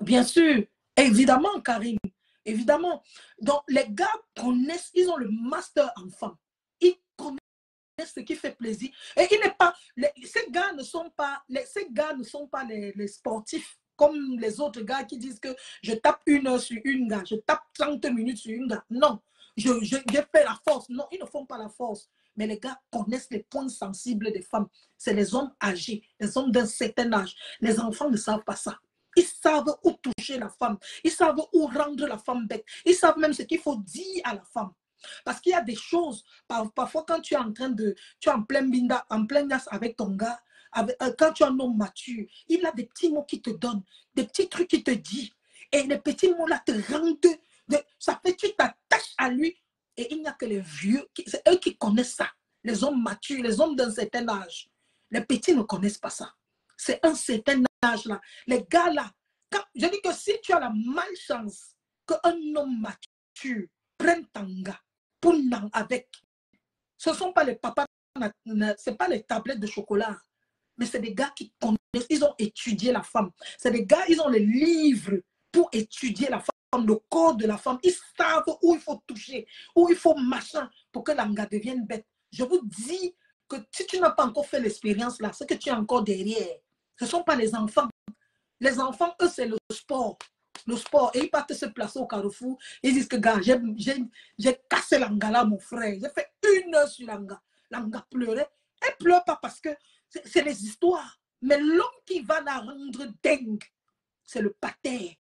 S1: bien sûr, évidemment, Karine, évidemment. Donc, les gars connaissent, ils ont le master en femme. Ce qui fait plaisir. Et il n'est pas, ces gars ne sont pas, les, ces gars ne sont pas les, les, sportifs comme les autres gars qui disent que je tape une heure sur une gars, je tape 30 minutes sur une gars. Non, je, je, fais la force. Non, ils ne font pas la force. Mais les gars connaissent les points sensibles des femmes. C'est les hommes âgés, les hommes d'un certain âge. Les enfants ne savent pas ça. Ils savent où toucher la femme. Ils savent où rendre la femme bête. Ils savent même ce qu'il faut dire à la femme. Parce qu'il y a des choses, parfois quand tu es en train de, tu es en plein binda, en plein nas avec ton gars, euh, quand tu es un homme mature, il a des petits mots qui te donnent, des petits trucs qui te dit. Et les petits mots-là te rendent, de, ça fait que tu t'attaches à lui. Et il n'y a que les vieux, c'est eux qui connaissent ça. Les hommes matures, les hommes d'un certain âge. Les petits ne connaissent pas ça. C'est un certain âge-là. Les gars-là, je dis que si tu as la malchance qu'un homme mature prenne ton gars, pour avec. Ce ne sont pas les papas, ce pas les tablettes de chocolat, mais c'est des gars qui connaissent, ils ont étudié la femme. C'est des gars, ils ont les livres pour étudier la femme, le corps de la femme. Ils savent où il faut toucher, où il faut machin pour que l'anga devienne bête. Je vous dis que si tu n'as pas encore fait l'expérience là, c'est que tu es encore derrière. Ce ne sont pas les enfants. Les enfants, eux, c'est le sport le sport et ils partent se placer au carrefour. Ils disent que, gars, j'ai cassé l'anga mon frère. J'ai fait une heure sur l'anga. L'anga pleurait. Elle pleure pas parce que c'est les histoires. Mais l'homme qui va la rendre dingue, c'est le pater.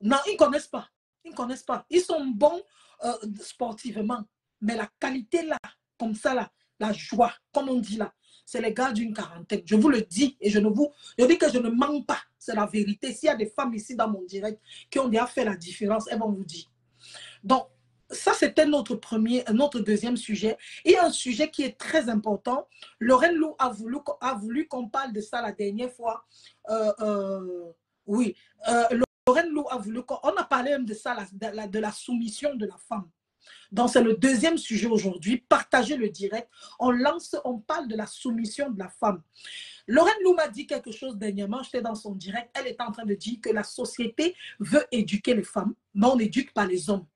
S1: Non, ils ne connaissent pas. Ils ne connaissent pas. Ils sont bons euh, sportivement. Mais la qualité là, comme ça là, la joie, comme on dit là, c'est les gars d'une quarantaine. Je vous le dis et je ne vous, je dis que je ne mens pas. C'est la vérité. S'il y a des femmes ici dans mon direct qui ont déjà fait la différence, elles vont vous dire. Donc, ça, c'était notre premier, notre deuxième sujet. Et un sujet qui est très important. Lorraine Lou a voulu, a voulu qu'on parle de ça la dernière fois. Euh, euh, oui. Euh, Lorraine Lou a voulu qu'on... On a parlé même de ça, de la soumission de la femme. Donc, c'est le deuxième sujet aujourd'hui. Partagez le direct. On lance, on parle de la soumission de la femme. Lorraine Lou m'a dit quelque chose dernièrement. J'étais dans son direct. Elle est en train de dire que la société veut éduquer les femmes, mais on n'éduque pas les hommes.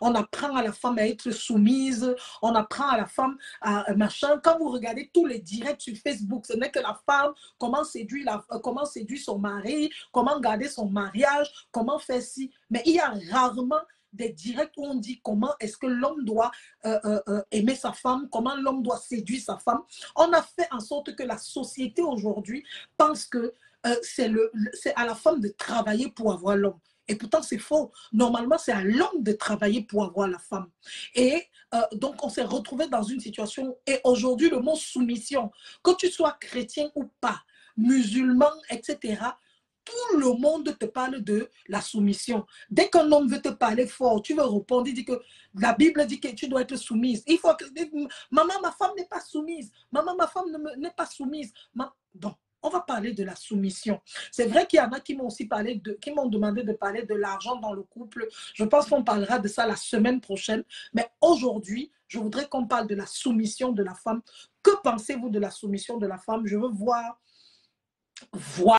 S1: On apprend à la femme à être soumise, on apprend à la femme à machin. Quand vous regardez tous les directs sur Facebook, ce n'est que la femme, comment séduire, la, euh, comment séduire son mari, comment garder son mariage, comment faire ci. Mais il y a rarement des directs où on dit comment est-ce que l'homme doit euh, euh, euh, aimer sa femme, comment l'homme doit séduire sa femme. On a fait en sorte que la société aujourd'hui pense que c'est à la femme de travailler pour avoir l'homme. Et pourtant, c'est faux. Normalement, c'est à l'homme de travailler pour avoir la femme. Et donc, on s'est retrouvé dans une situation. Et aujourd'hui, le mot soumission, que tu sois chrétien ou pas, musulman, etc., tout le monde te parle de la soumission. Dès qu'un homme veut te parler fort, tu veux répondre, il dit que la Bible dit que tu dois être soumise. Il faut que maman, ma femme n'est pas soumise. Maman, ma femme n'est pas soumise. Donc, on va parler de la soumission. C'est vrai qu'il y en a qui m'ont aussi parlé de, qui m'ont demandé de parler de l'argent dans le couple. Je pense qu'on parlera de ça la semaine prochaine. Mais aujourd'hui, je voudrais qu'on parle de la soumission de la femme. Que pensez-vous de la soumission de la femme? Je veux voir, voir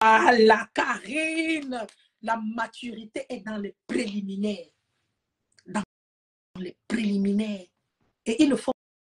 S1: ah, la Karine, la maturité est dans les préliminaires. Dans les préliminaires. Et il ne faut